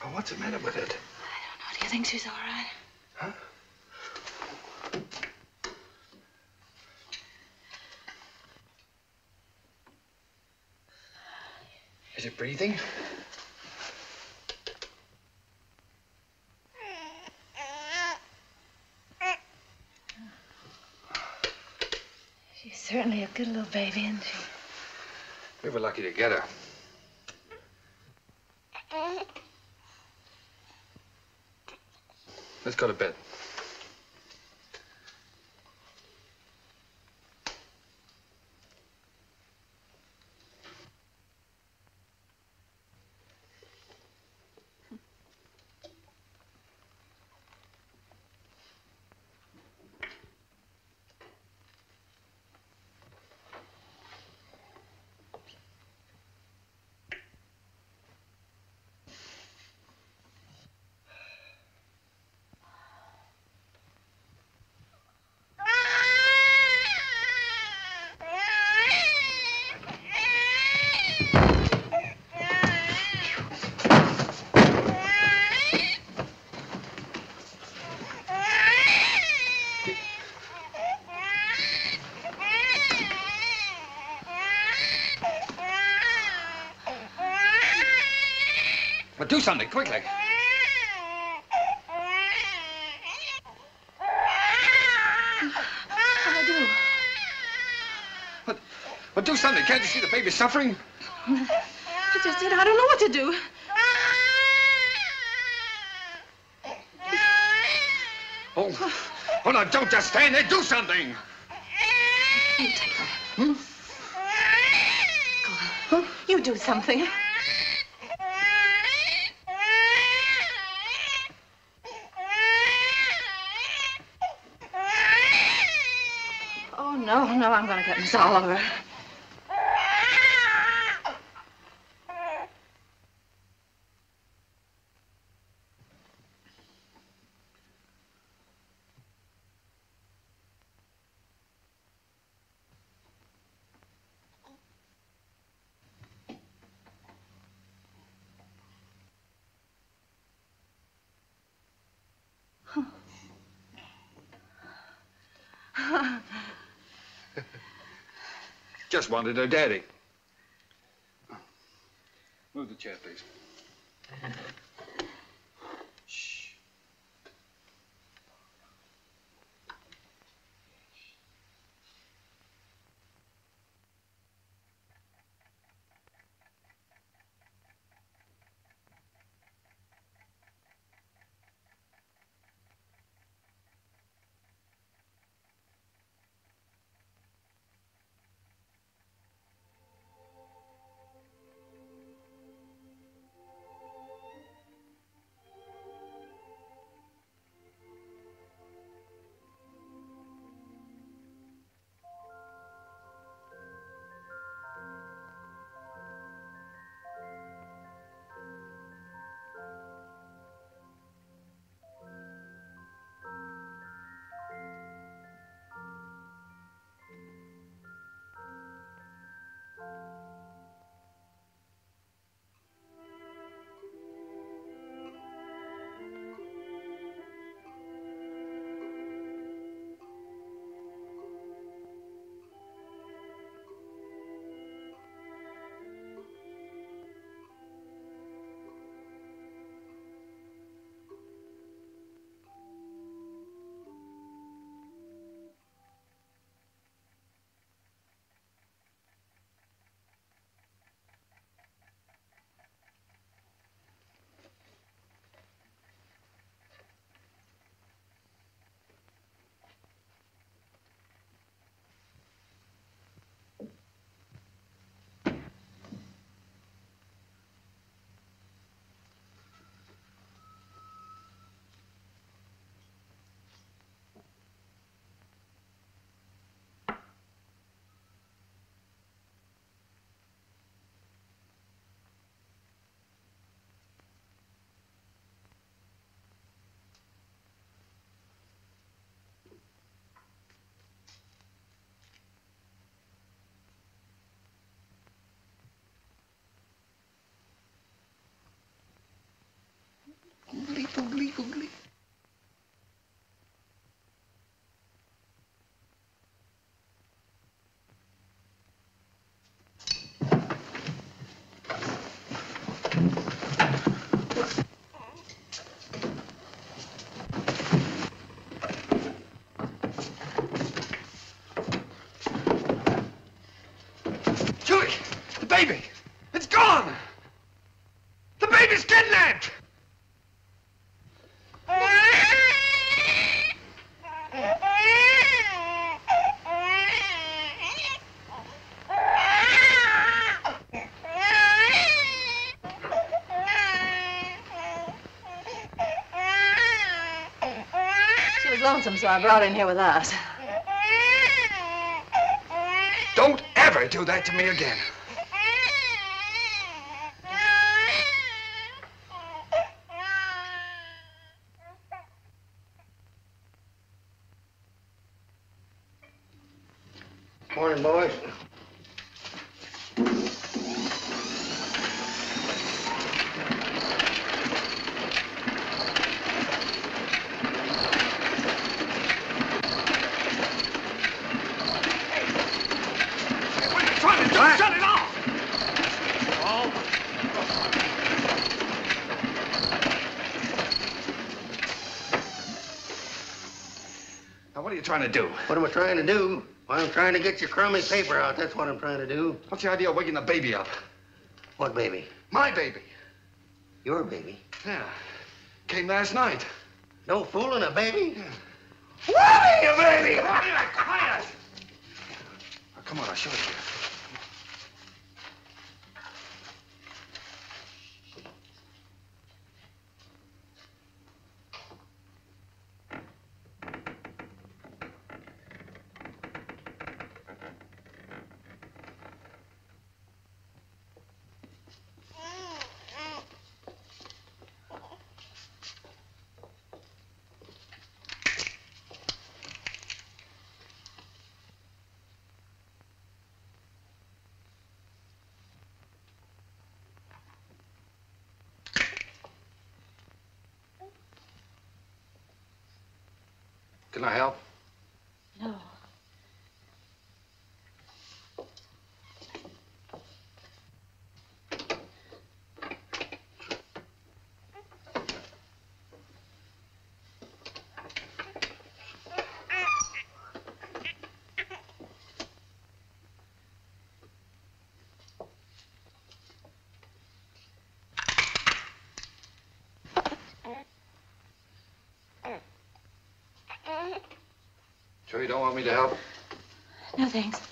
Oh, what's the matter with it? Do you think she's all right? Is it breathing? She's certainly a good little baby, isn't she? We were lucky to get her. Let's go to bed. Something quickly. I do. But but do something. Can't you see the baby's suffering? I just did. I don't know what to do. Oh, oh no, don't just stand there. Do something. You take her. Hmm? Go on. You do something. Oliver. Just wanted her daddy. Lonesome, so I brought her in here with us. Don't ever do that to me again. Morning, boys. What are you trying to do? Shut it off! Now, what are you trying to do? What am I trying to do? Well, I'm trying to get your crummy paper out. That's what I'm trying to do. What's the idea of waking the baby up? What baby? My baby. Your baby? Yeah. Came last night. No fooling a baby? What are you, baby? Quiet! *laughs* Oh, come on, I'll show you. Can I help? No. Sure you don't want me to help? No, thanks.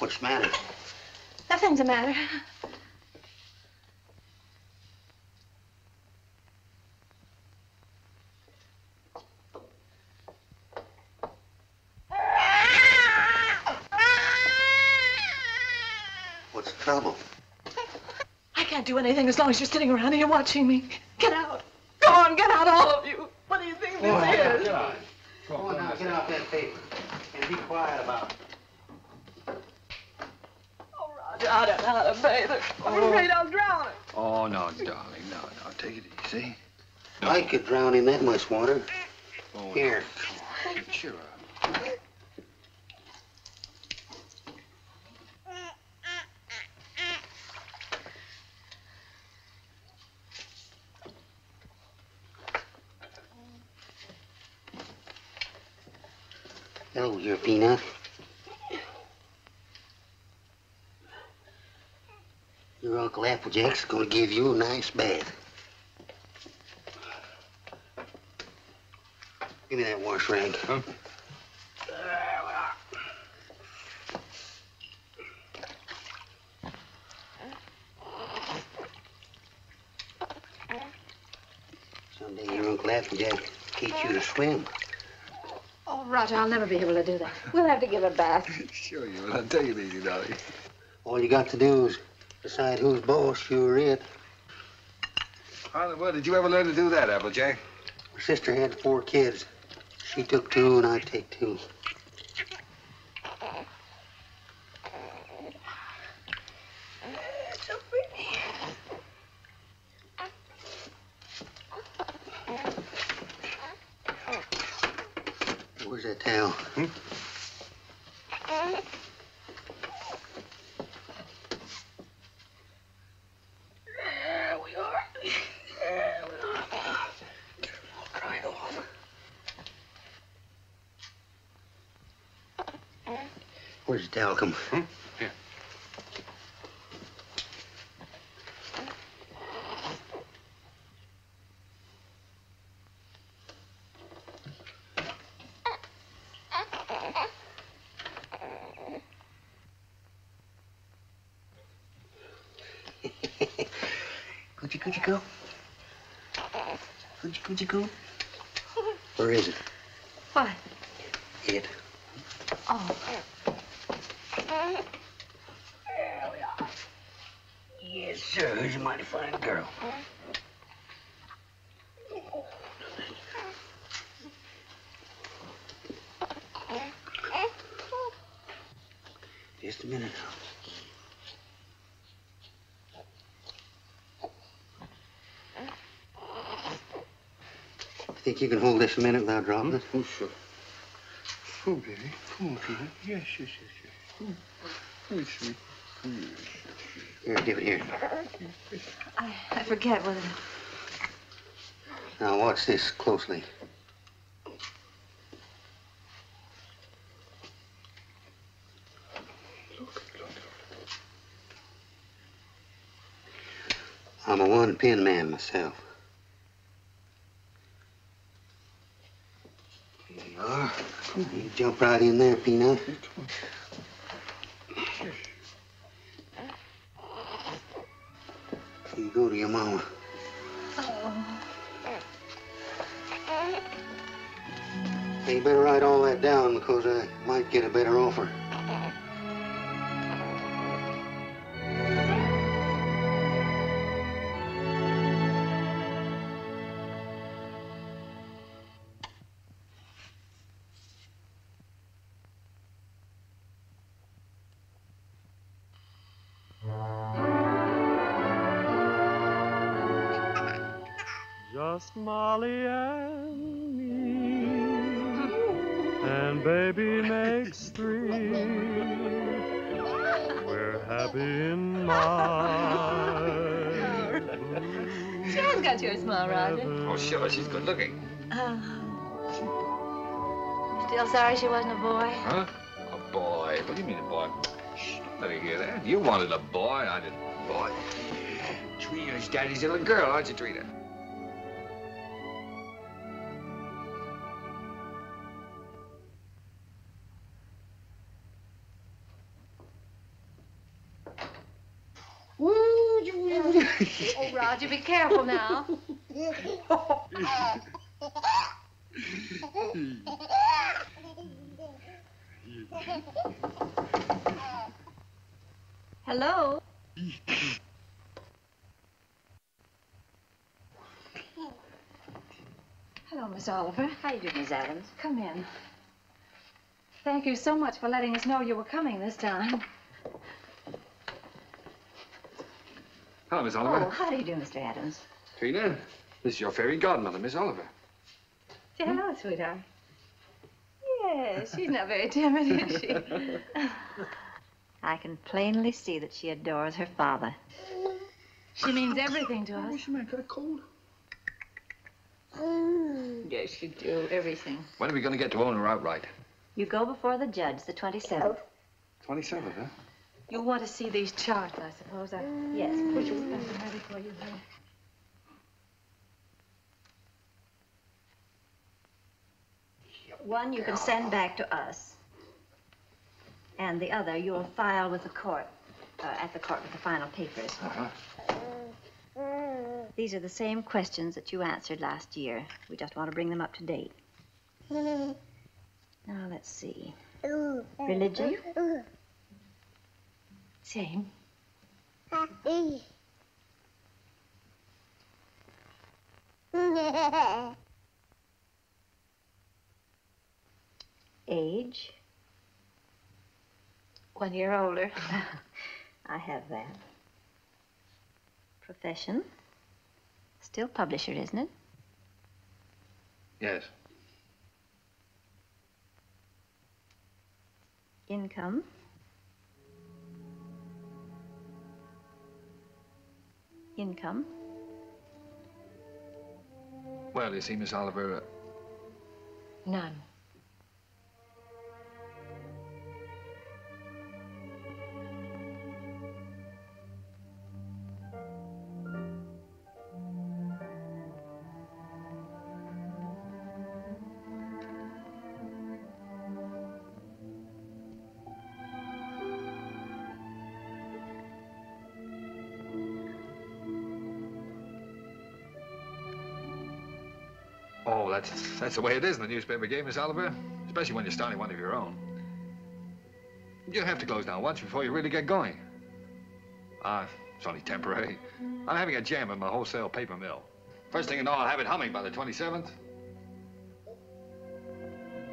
What's the matter? Nothing's the matter. What's the trouble? I can't do anything as long as you're sitting around here watching me. Get out. Go on, get out, all of you. What do you think this is? Go on now, get out that paper. And be quiet about it. Roger, I don't know how to bathe her. I'm afraid I'll drown her. Oh, no, darling, no, no. Take it easy. I could drown in that much water. Oh, Here. Cheer up. Hello, your peanut. Your Uncle Applejack's gonna give you a nice bath. Give me that wash rag. Huh? Someday your Uncle Applejack teach you to swim. Oh, Roger, I'll never be able to do that. We'll have to give a bath. *laughs* Sure you will. I'll take it easy, darling. All you got to do is decide who's boss, you or it. How, well, did you ever learn to do that, Applejack? My sister had four kids. She took two, and I take two. Where's that towel? There we are. There we are. Dry it off. Where's the talcum? Hmm? Here. Coochie coochie coo. Coochie coochie coo. Where is it? What? It. Oh. Yes, sir. Who's a mighty fine girl. Just a minute now. Think you can hold this a minute without dropping it? Oh, sure. Oh, baby. Come on, Peter. Yes, yes, yes, yes. Sweet. Yes, yes, Here, give it here. I, I forget whether. Now watch this closely. I'm a one pin man myself. Here you are. You jump right in there, Peanut. And baby *laughs* makes *laughs* three. We're happy in my She has got your smile, Roger. Eh? Oh, sure. She's good looking. Oh. Still sorry she wasn't a boy? Huh? A boy. What do you mean a boy? Shh, don't let her hear that. You wanted a boy. I didn't. Boy. Trina's daddy's little girl, aren't you, Trina? Roger, be careful now. Hello? Hello, Miss Oliver. How you doing, Miss Adams? Come in. Thank you so much for letting us know you were coming this time. Hello, Miss Oh, how do you do, Mr. Adams? Trina, this is your fairy godmother, Miss Oliver. Say hello, sweetheart. Yes, she's not very timid, is she? I can plainly see that she adores her father. She means everything to us. she got a cold? Yes, you do. Everything. When are we going to get to own her outright? You go before the judge the 27th. 27th, huh? You'll want to see these charts, I suppose. I... Yes, Put please. your stuff ready for you, honey. One you can send back to us. And the other you'll file with the court, uh, at the court with the final papers. Uh-huh. These are the same questions that you answered last year. We just want to bring them up to date. *laughs* Now, let's see. Religion? Same. Happy. *laughs* Age? One year older. *laughs* I have that. Profession? Still publisher, isn't it? Yes. Income? Income? Well, you see, Miss Oliver, uh, None. That's that's the way it is in the newspaper game, Miss Oliver. Especially when you're starting one of your own. You have to close down once before you really get going. Ah, it's only temporary. I'm having a jam in my wholesale paper mill. First thing you know, I'll have it humming by the 27th.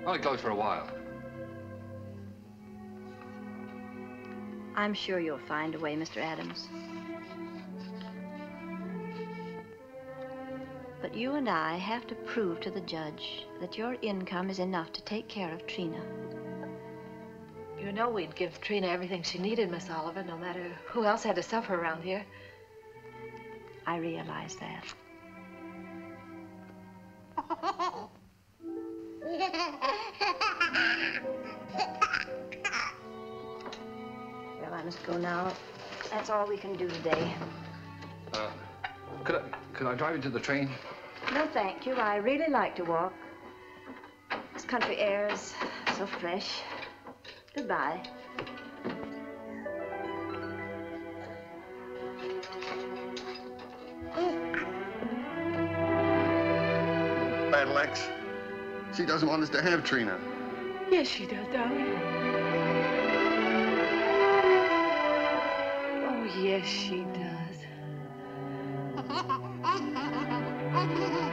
Only closed for a while. I'm sure you'll find a way, Mr. Adams. But you and I have to prove to the judge that your income is enough to take care of Trina. You know we'd give Trina everything she needed, Miss Oliver, no matter who else had to suffer around here. I realize that. Well, I must go now. That's all we can do today. Uh, could I, could I drive you to the train? No, thank you. I really like to walk. This country air is so fresh. Goodbye. Battle X. She doesn't want us to have Trina. Yes, she does, darling. Oh, yes, she does. Thank *laughs* you.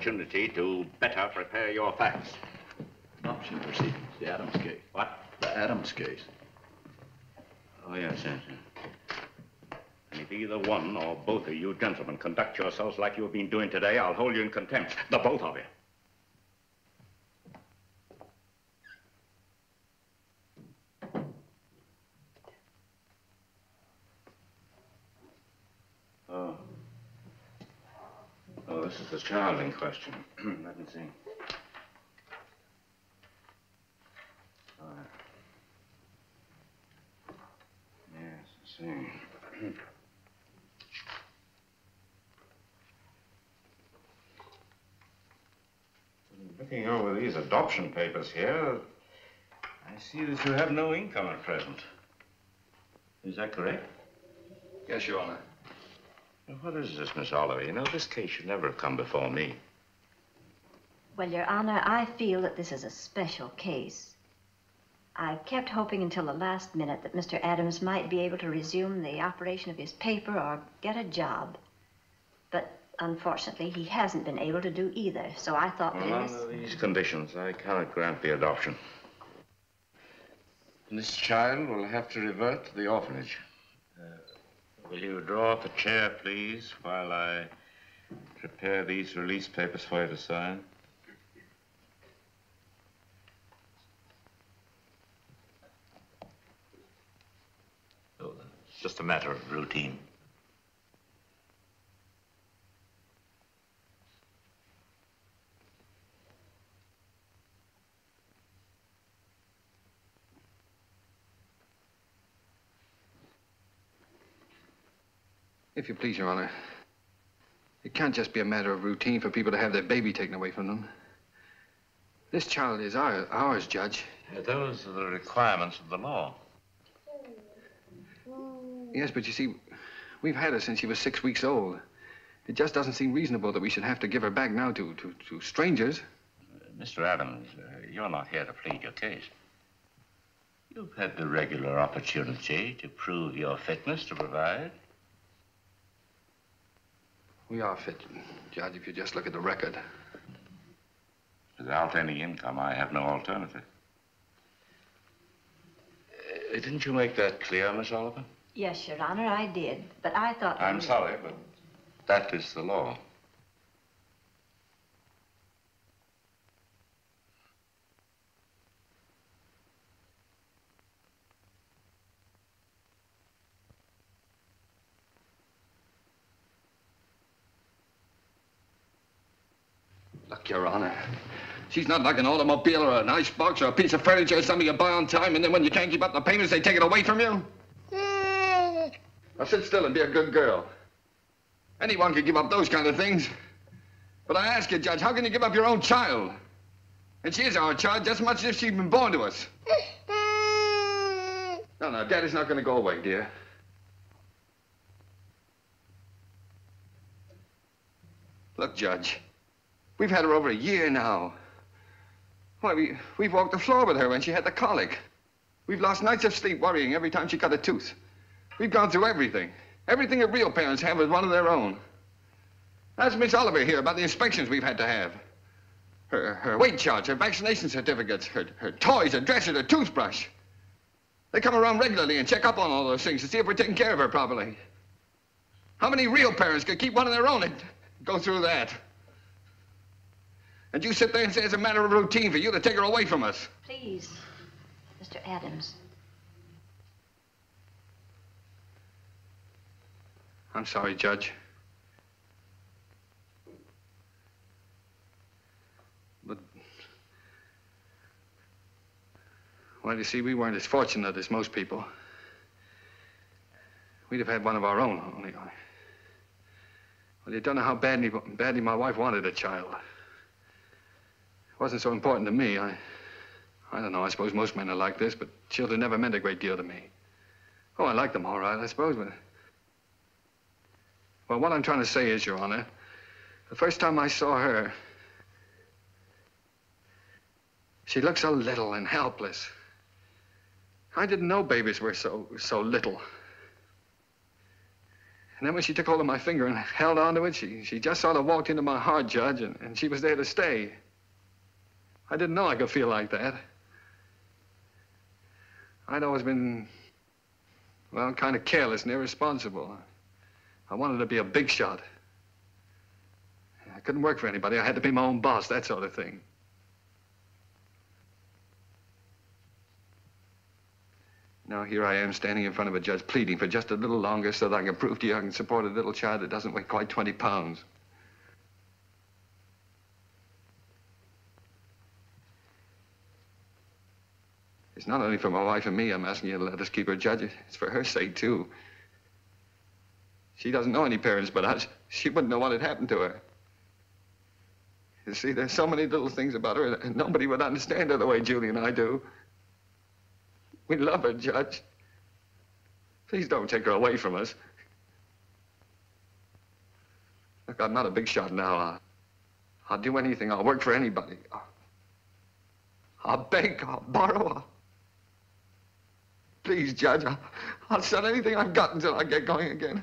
Opportunity to better prepare your facts. Adoption proceedings, the Adams case. What? The Adams case. Oh, yes, yes. yes. And if either one or both of you gentlemen conduct yourselves like you've been doing today, I'll hold you in contempt. The both of you. Oh. Oh, this is the child in question. *clears throat* Let me see. Right. Yes, I see. *clears throat* Looking over these adoption papers here, I see that you have no income at present. Is that correct? Yes, Your Honor. Now, What is this, Miss Oliver? You know, this case should never have come before me. Well, Your Honor, I feel that this is a special case. I've kept hoping until the last minute that Mr. Adams might be able to resume the operation of his paper or get a job. But unfortunately, he hasn't been able to do either, so I thought that in Well, this... under these conditions, I cannot grant the adoption. And this child will have to revert to the orphanage. Will you draw up a chair, please, while I prepare these release papers for you to sign? Oh, It's just a matter of routine. If you please, Your Honor. It can't just be a matter of routine for people to have their baby taken away from them. This child is our, ours, Judge. Uh, Those are the requirements of the law. Yes, but you see, we've had her since she was six weeks old. It just doesn't seem reasonable that we should have to give her back now to, to, to strangers. Mr. Adams, uh, you're not here to plead your case. You've had the regular opportunity to prove your fitness to provide. We are fit, Judge, if you just look at the record. Without any income, I have no alternative. Uh, didn't you make that clear, Miss Oliver? Yes, Your Honor, I did. But I thought... I'm sorry, but that is the law. Your Honor. She's not like an automobile or an icebox or a piece of furniture or something you buy on time, and then when you can't keep up the payments, they take it away from you. Hmm. Now sit still and be a good girl. Anyone can give up those kind of things. But I ask you, Judge, how can you give up your own child? And she is our child just as much as if she'd been born to us. No, no, Daddy's not going to go away, dear. Look, Judge, we've had her over a year now. Why, we, we've walked the floor with her when she had the colic. We've lost nights of sleep worrying every time she cut a tooth. We've gone through everything. Everything that real parents have is one of their own. Ask Miss Oliver here about the inspections we've had to have. Her, her weight charts, her vaccination certificates, her, her toys, her dresser, her toothbrush. They come around regularly and check up on all those things to see if we're taking care of her properly. How many real parents could keep one of their own and go through that? And you sit there and say it's a matter of routine for you to take her away from us. Please, Mr. Adams. I'm sorry, Judge. But. Well, you see, we weren't as fortunate as most people. We'd have had one of our own, only. Well, you don't know how badly, badly my wife wanted a child. Wasn't so important to me. I. I don't know. I suppose most men are like this, but children never meant a great deal to me. Oh, I like them all right, I suppose, but. Well, what I'm trying to say is, Your Honor, the first time I saw her, she looked so little and helpless. I didn't know babies were so, so little. And then when she took hold of my finger and held onto it, she, she just sort of walked into my heart, Judge, and, and she was there to stay. I didn't know I could feel like that. I'd always been, well, kind of careless and irresponsible. I wanted to be a big shot. I couldn't work for anybody. I had to be my own boss, that sort of thing. Now here I am standing in front of a judge pleading for just a little longer so that I can prove to you I can support a little child that doesn't weigh quite 20 pounds. It's not only for my wife and me I'm asking you to let us keep her judge. It's for her sake, too. She doesn't know any parents but us. She wouldn't know what had happened to her. You see, there's so many little things about her that nobody would understand her the way Julie and I do. We love her, Judge. Please don't take her away from us. Look, I'm not a big shot now. I'll, I'll do anything. I'll work for anybody. I'll, I'll beg. I'll borrow. I'll... Please, Judge, I'll, I'll sell anything I've got until I get going again.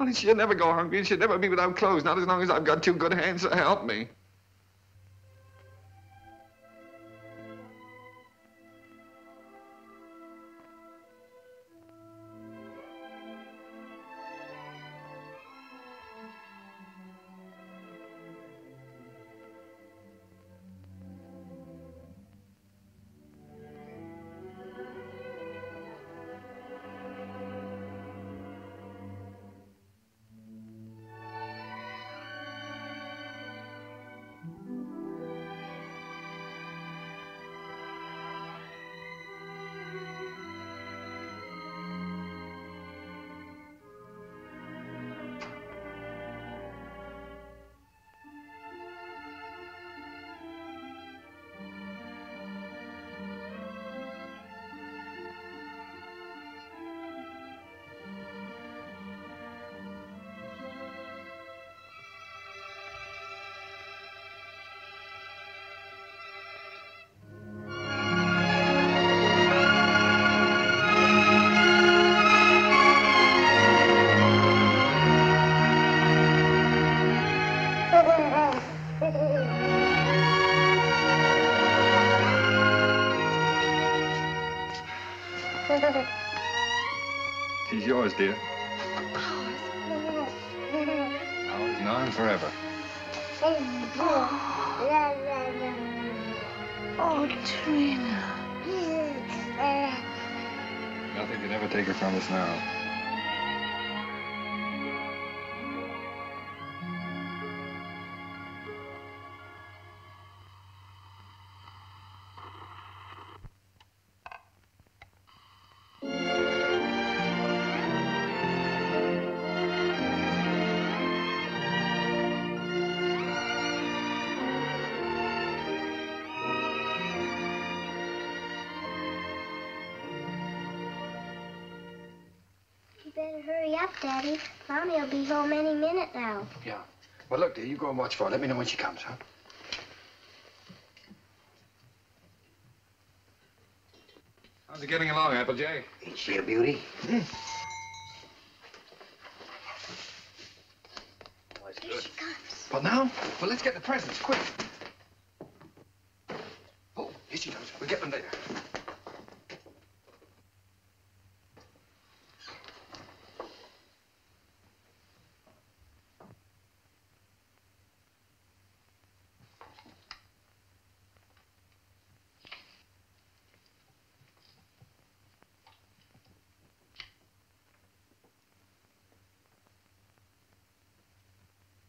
Only she'll never go hungry and she'll never be without clothes, not as long as I've got two good hands to help me. Up, Daddy. Mommy will be home any minute now. Yeah. Well, look, dear, you go and watch for her. Let me know when she comes, huh? How's it getting along, Applejack? Ain't she a beauty? Here she comes. Well, now? Well, let's get the presents, quick. Oh, here she comes. We'll get them later.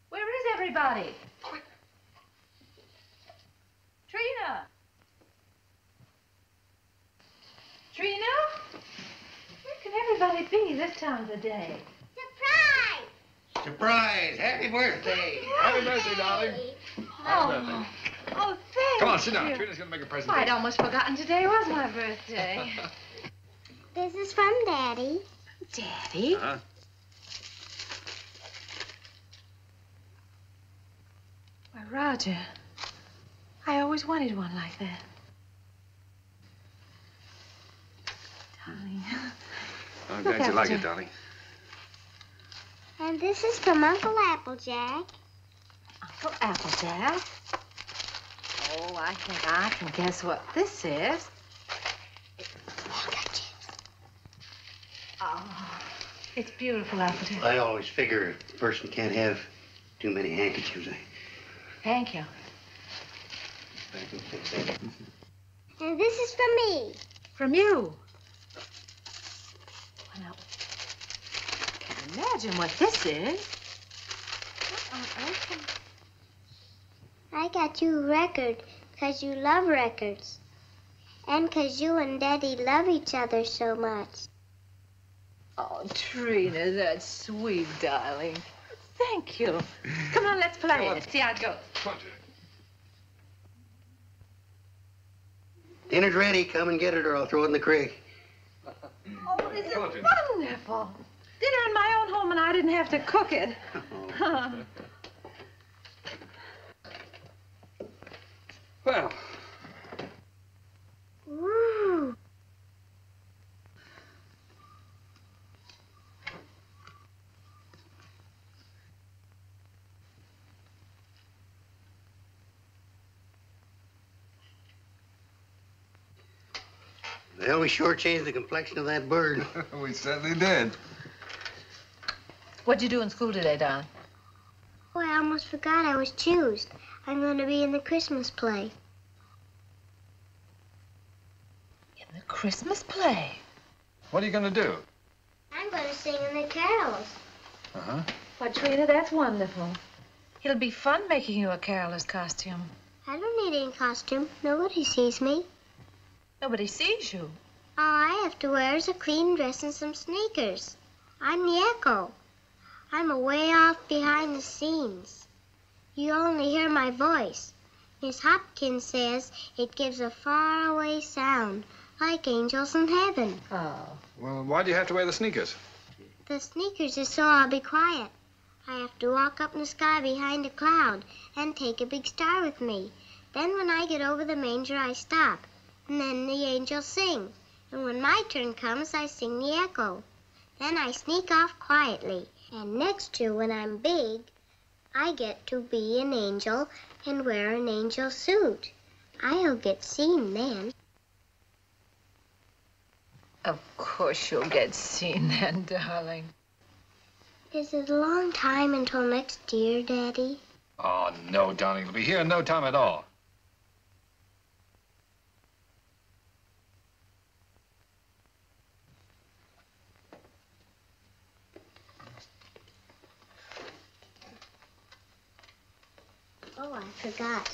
Where is everybody? Trina! Trina? Where can everybody be this time of the day? Surprise! Happy birthday! Happy birthday, darling. Oh, oh, thank Come on, sit you. down. Trina's gonna make a present. I'd almost forgotten today was my birthday. *laughs* This is from Daddy. Daddy? Huh? Why, Roger, I always wanted one like that. Darling. I'm glad you like it, darling. And this is from Uncle Applejack. Uncle Applejack? Oh, I think I can guess what this is. Oh, it's beautiful, Applejack. I always figure a person can't have too many handkerchiefs. I- Thank you. And this is from me. From you? Well, now, can't imagine what this is. I got you a record because you love records. And because you and Daddy love each other so much. Oh, Trina, that's sweet, darling. Thank you. Come on, let's play it. See how it goes. Dinner's ready. Come and get it, or I'll throw it in the creek. Oh, this is wonderful. Dinner in my own home, and I didn't have to cook it. *laughs* Well, Woo. Well, we sure changed the complexion of that bird. *laughs* we certainly did. What'd you do in school today, darling? Oh, I almost forgot I was choosed. I'm going to be in the Christmas play. In the Christmas play. What are you going to do? I'm going to sing in the carols. Uh-huh. Why, Trina, that's wonderful. It'll be fun making you a caroler's costume. I don't need any costume. Nobody sees me. Nobody sees you. All I have to wear is a clean dress and some sneakers. I'm the echo. I'm away off behind the scenes. You only hear my voice. Miss Hopkins says it gives a faraway sound, like angels in heaven. Oh. Well, why do you have to wear the sneakers? The sneakers is so I'll be quiet. I have to walk up in the sky behind a cloud and take a big star with me. Then when I get over the manger, I stop. And then the angels sing. And when my turn comes, I sing the echo. Then I sneak off quietly. And next year, when I'm big, I get to be an angel and wear an angel suit. I'll get seen then. Of course you'll get seen then, *laughs* darling. Is it a long time until next year, Daddy? Oh, no, darling. It'll be here in no time at all. Oh, I forgot.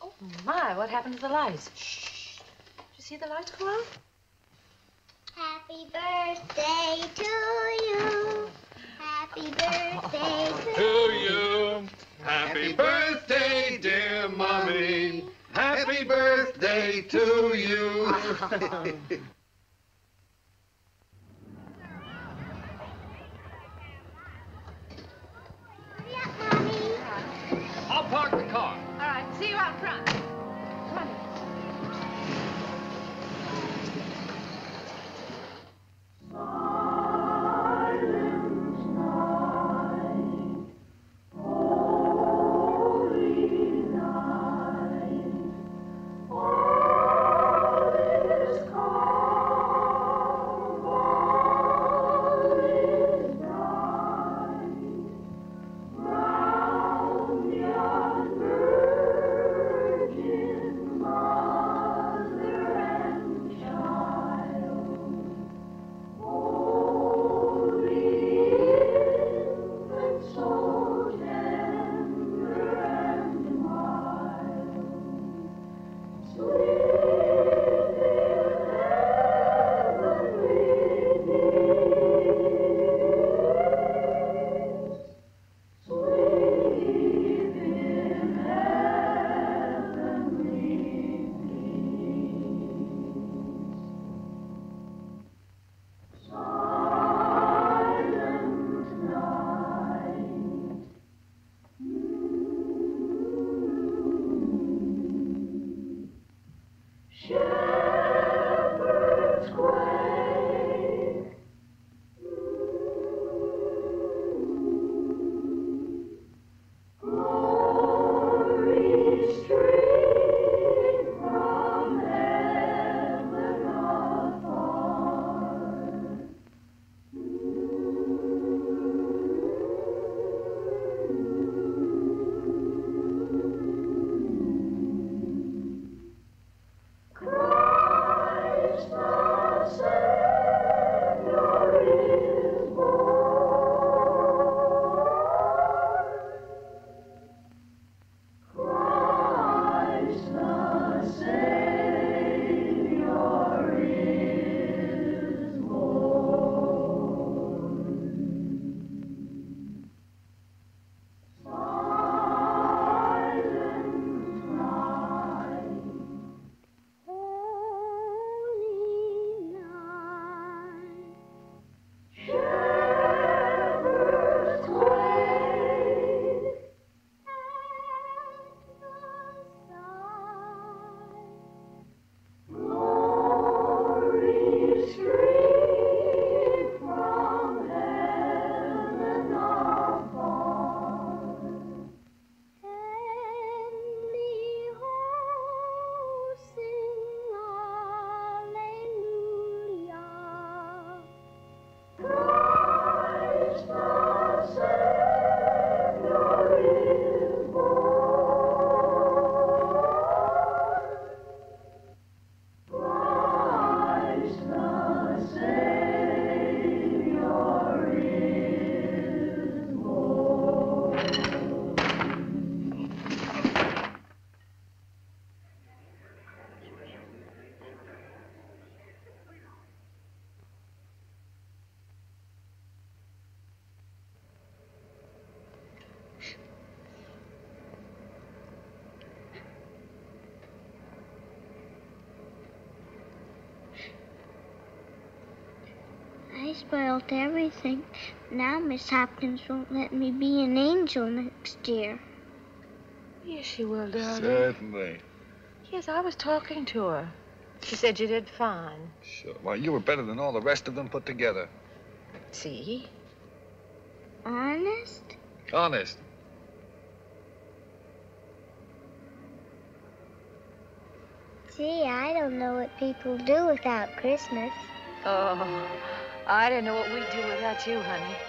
Oh, my, what happened to the lights? Shh. Did you see the lights go out? Happy birthday to you. Happy birthday *laughs* to To you. Happy birthday, dear mommy. Happy birthday to you. *laughs* park the car. All right, see you out front. Spoiled everything. Now Miss Hopkins won't let me be an angel next year. Yes, she will, darling. Certainly. Yes, I was talking to her. She said you did fine. Sure. Why, you were better than all the rest of them put together. See? Honest? Honest. Gee, I don't know what people do without Christmas. Oh, I didn't know what we'd do without you, honey.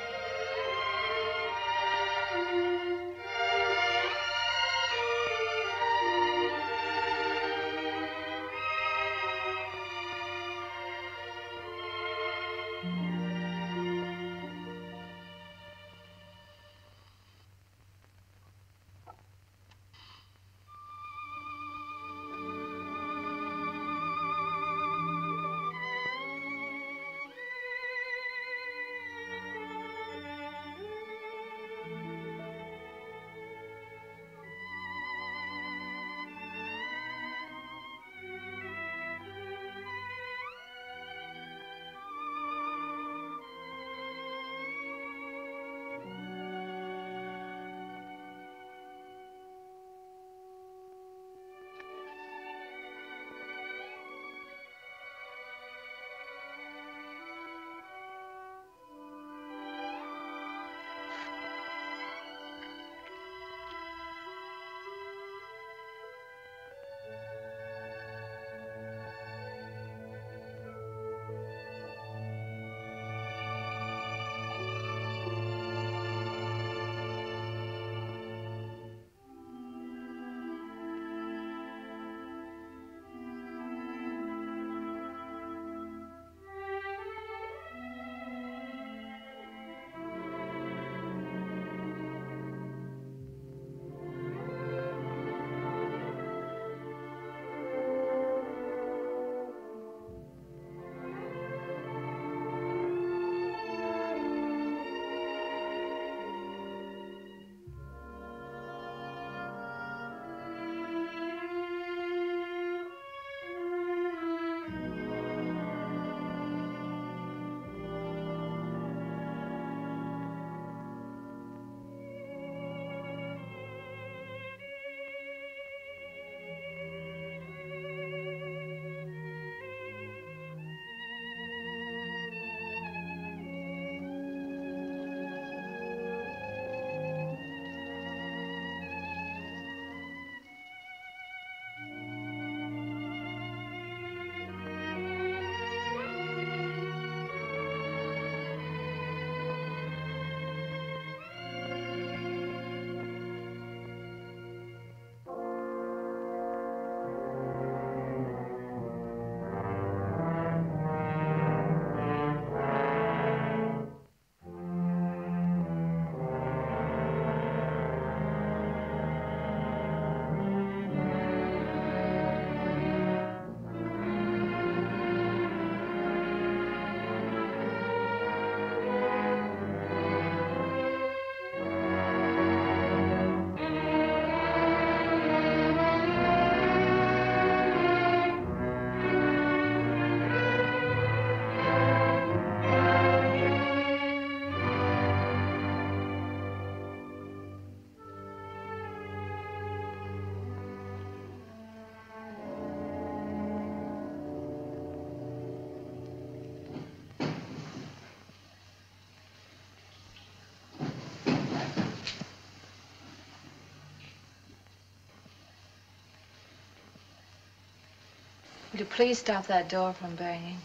Would you please stop that door from banging?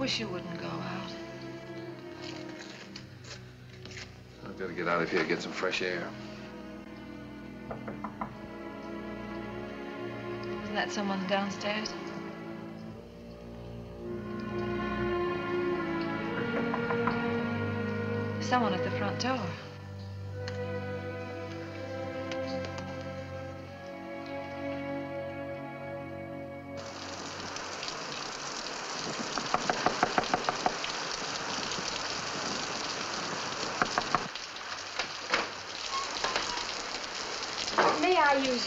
wish you wouldn't go out. I've got to get out of here, get some fresh air. Isn't that someone downstairs? Someone at the front door.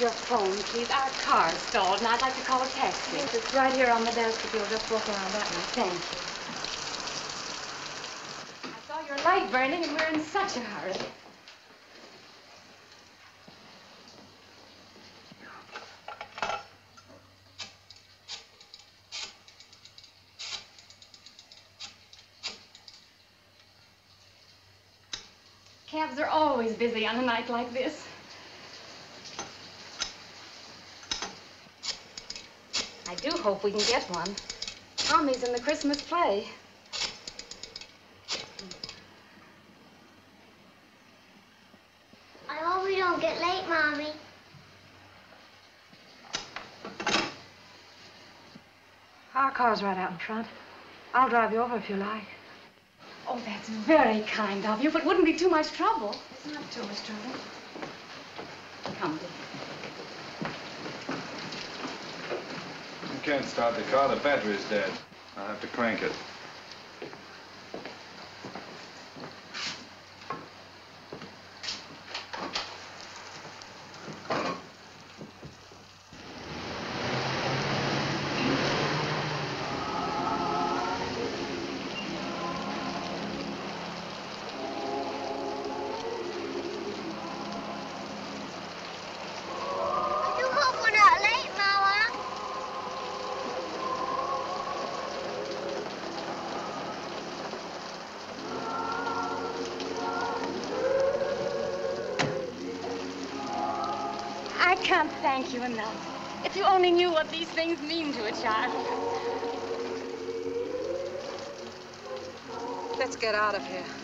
Your phone, please? Our car's stalled, and I'd like to call a taxi. Yes, it's right here on the desk if you'll just walk around that way. Thank you. I saw your light burning, and we're in such a hurry. Cabs are always busy on a night like this. I do hope we can get one. Tommy's in the Christmas play. I hope we don't get late, Mommy. Our car's right out in front. I'll drive you over if you like. Oh, that's very kind of you, but wouldn't be too much trouble. It's not too much trouble. Come, dear. Can't start the car. The battery's dead. I'll have to crank it. You. If you only knew what these things mean to a child. Let's get out of here.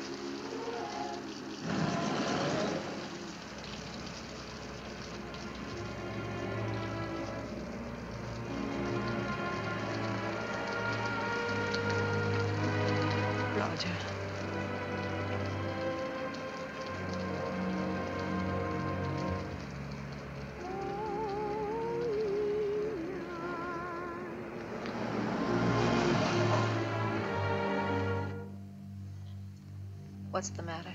What's the matter?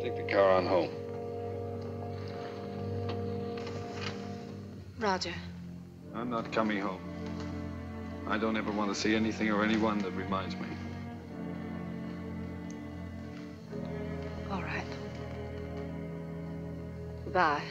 Take the car on home. Roger. I'm not coming home. I don't ever want to see anything or anyone that reminds me. All right. Goodbye.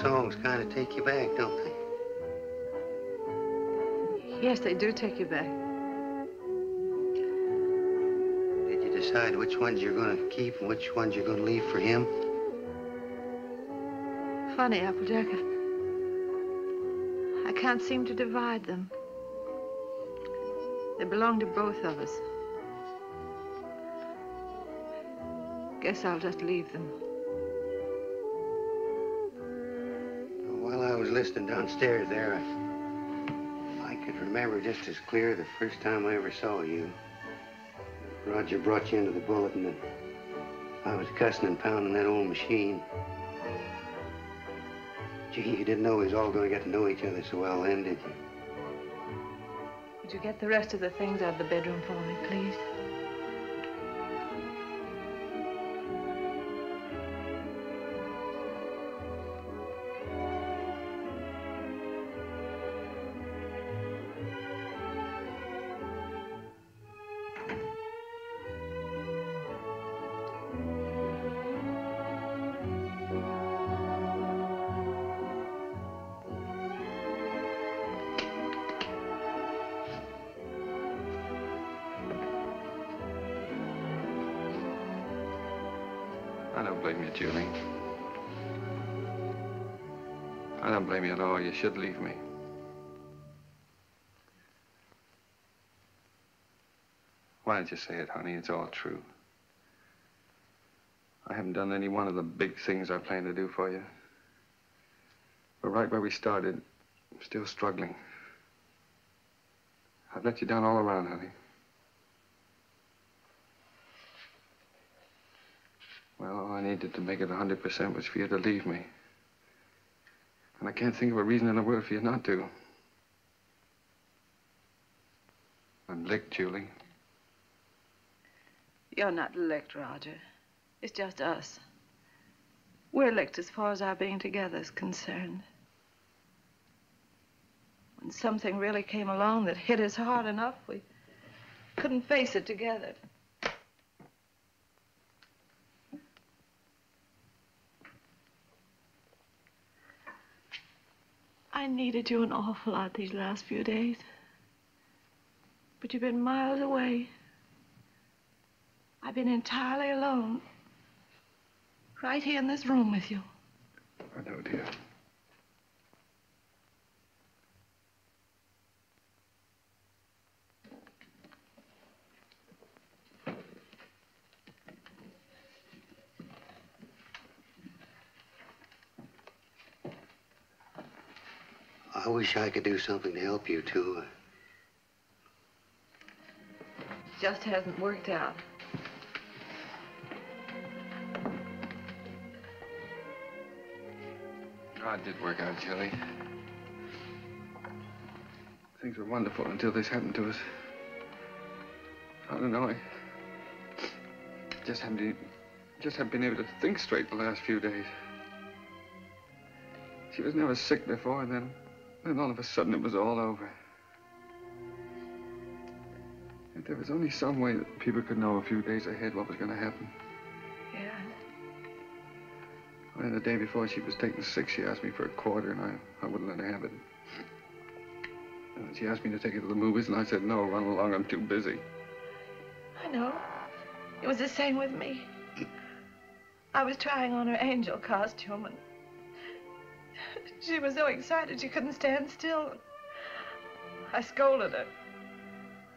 Songs kind of take you back, don't they? Yes, they do take you back. Did you decide which ones you're going to keep and which ones you're going to leave for him? funny, Applejack. I can't seem to divide them. They belong to both of us. Guess I'll just leave them. Listening downstairs there, I, I could remember just as clear the first time I ever saw you. Roger brought you into the bulletin and I was cussing and pounding that old machine. Gee, you didn't know we was all going to get to know each other so well then, did you? Would you get the rest of the things out of the bedroom for me, please? Should leave me. Why don't you say it, honey? It's all true. I haven't done any one of the big things I planned to do for you. But right where we started, I'm still struggling. I've let you down all around, honey. Well, all I needed to make it 100% was for you to leave me. I can't think of a reason in the world for you not to. I'm licked, Julie. You're not licked, Roger. It's just us. We're licked as far as our being together is concerned. When something really came along that hit us hard enough, we couldn't face it together. I needed you an awful lot these last few days. But you've been miles away. I've been entirely alone. Right here in this room with you. Oh, I know, dear. I wish I could do something to help you, too. Just hasn't worked out. Oh, it did work out, Julie. Things were wonderful until this happened to us. I don't know. I just haven't, just haven't been able to think straight the last few days. She was never sick before, and then, then all of a sudden it was all over. If there was only some way that people could know a few days ahead what was going to happen. Yeah. And the day before she was taking sick, she asked me for a quarter, and I, I wouldn't let her have it. And she asked me to take her to the movies, and I said, no, run along, I'm too busy. I know. It was the same with me. I was trying on her angel costume, and *laughs* she was so excited she couldn't stand still. I scolded her.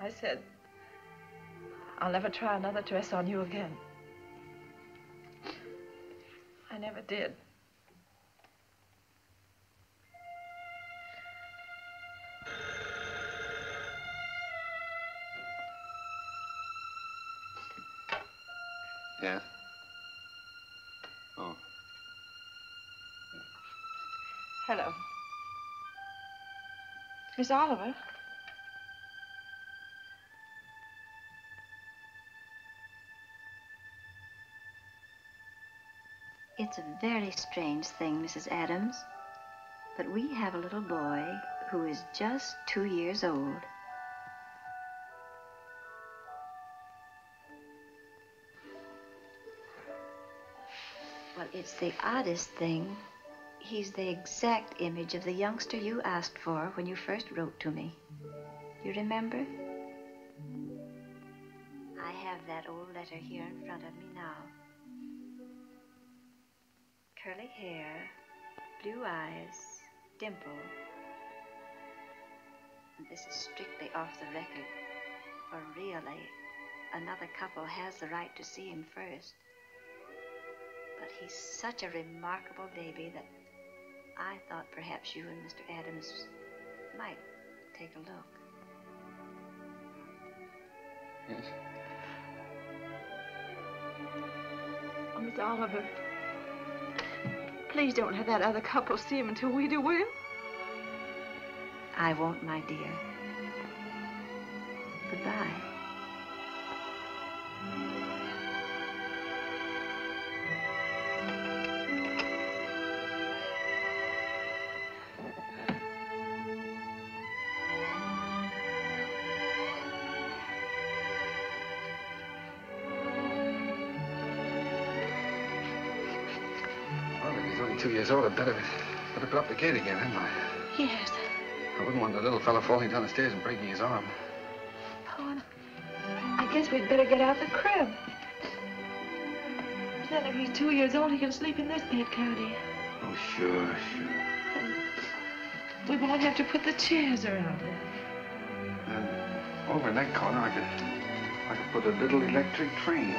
I said, I'll never try another dress on you again. I never did. Yeah? Hello. Miss Oliver? It's a very strange thing, Mrs. Adams. But we have a little boy who is just two years old. Well, it's the oddest thing. He's the exact image of the youngster you asked for when you first wrote to me. You remember? I have that old letter here in front of me now. Curly hair, blue eyes, dimple. And this is strictly off the record. For really, another couple has the right to see him first. But he's such a remarkable baby that I thought perhaps you and Mr. Adams might take a look. Yes. *laughs* Oh, Miss Oliver, please don't let that other couple see him until we do, will you? I won't, my dear. Goodbye. Only two years old, I'd better, better put up the gate again, hadn't I? Yes. I wouldn't want the little fellow falling down the stairs and breaking his arm. Oh, I guess we'd better get out the crib. Then if he's two years old, he can sleep in this bed, can't? Oh, sure, sure. We won't have to put the chairs around it. And over in that corner, I could, I could put a little electric train.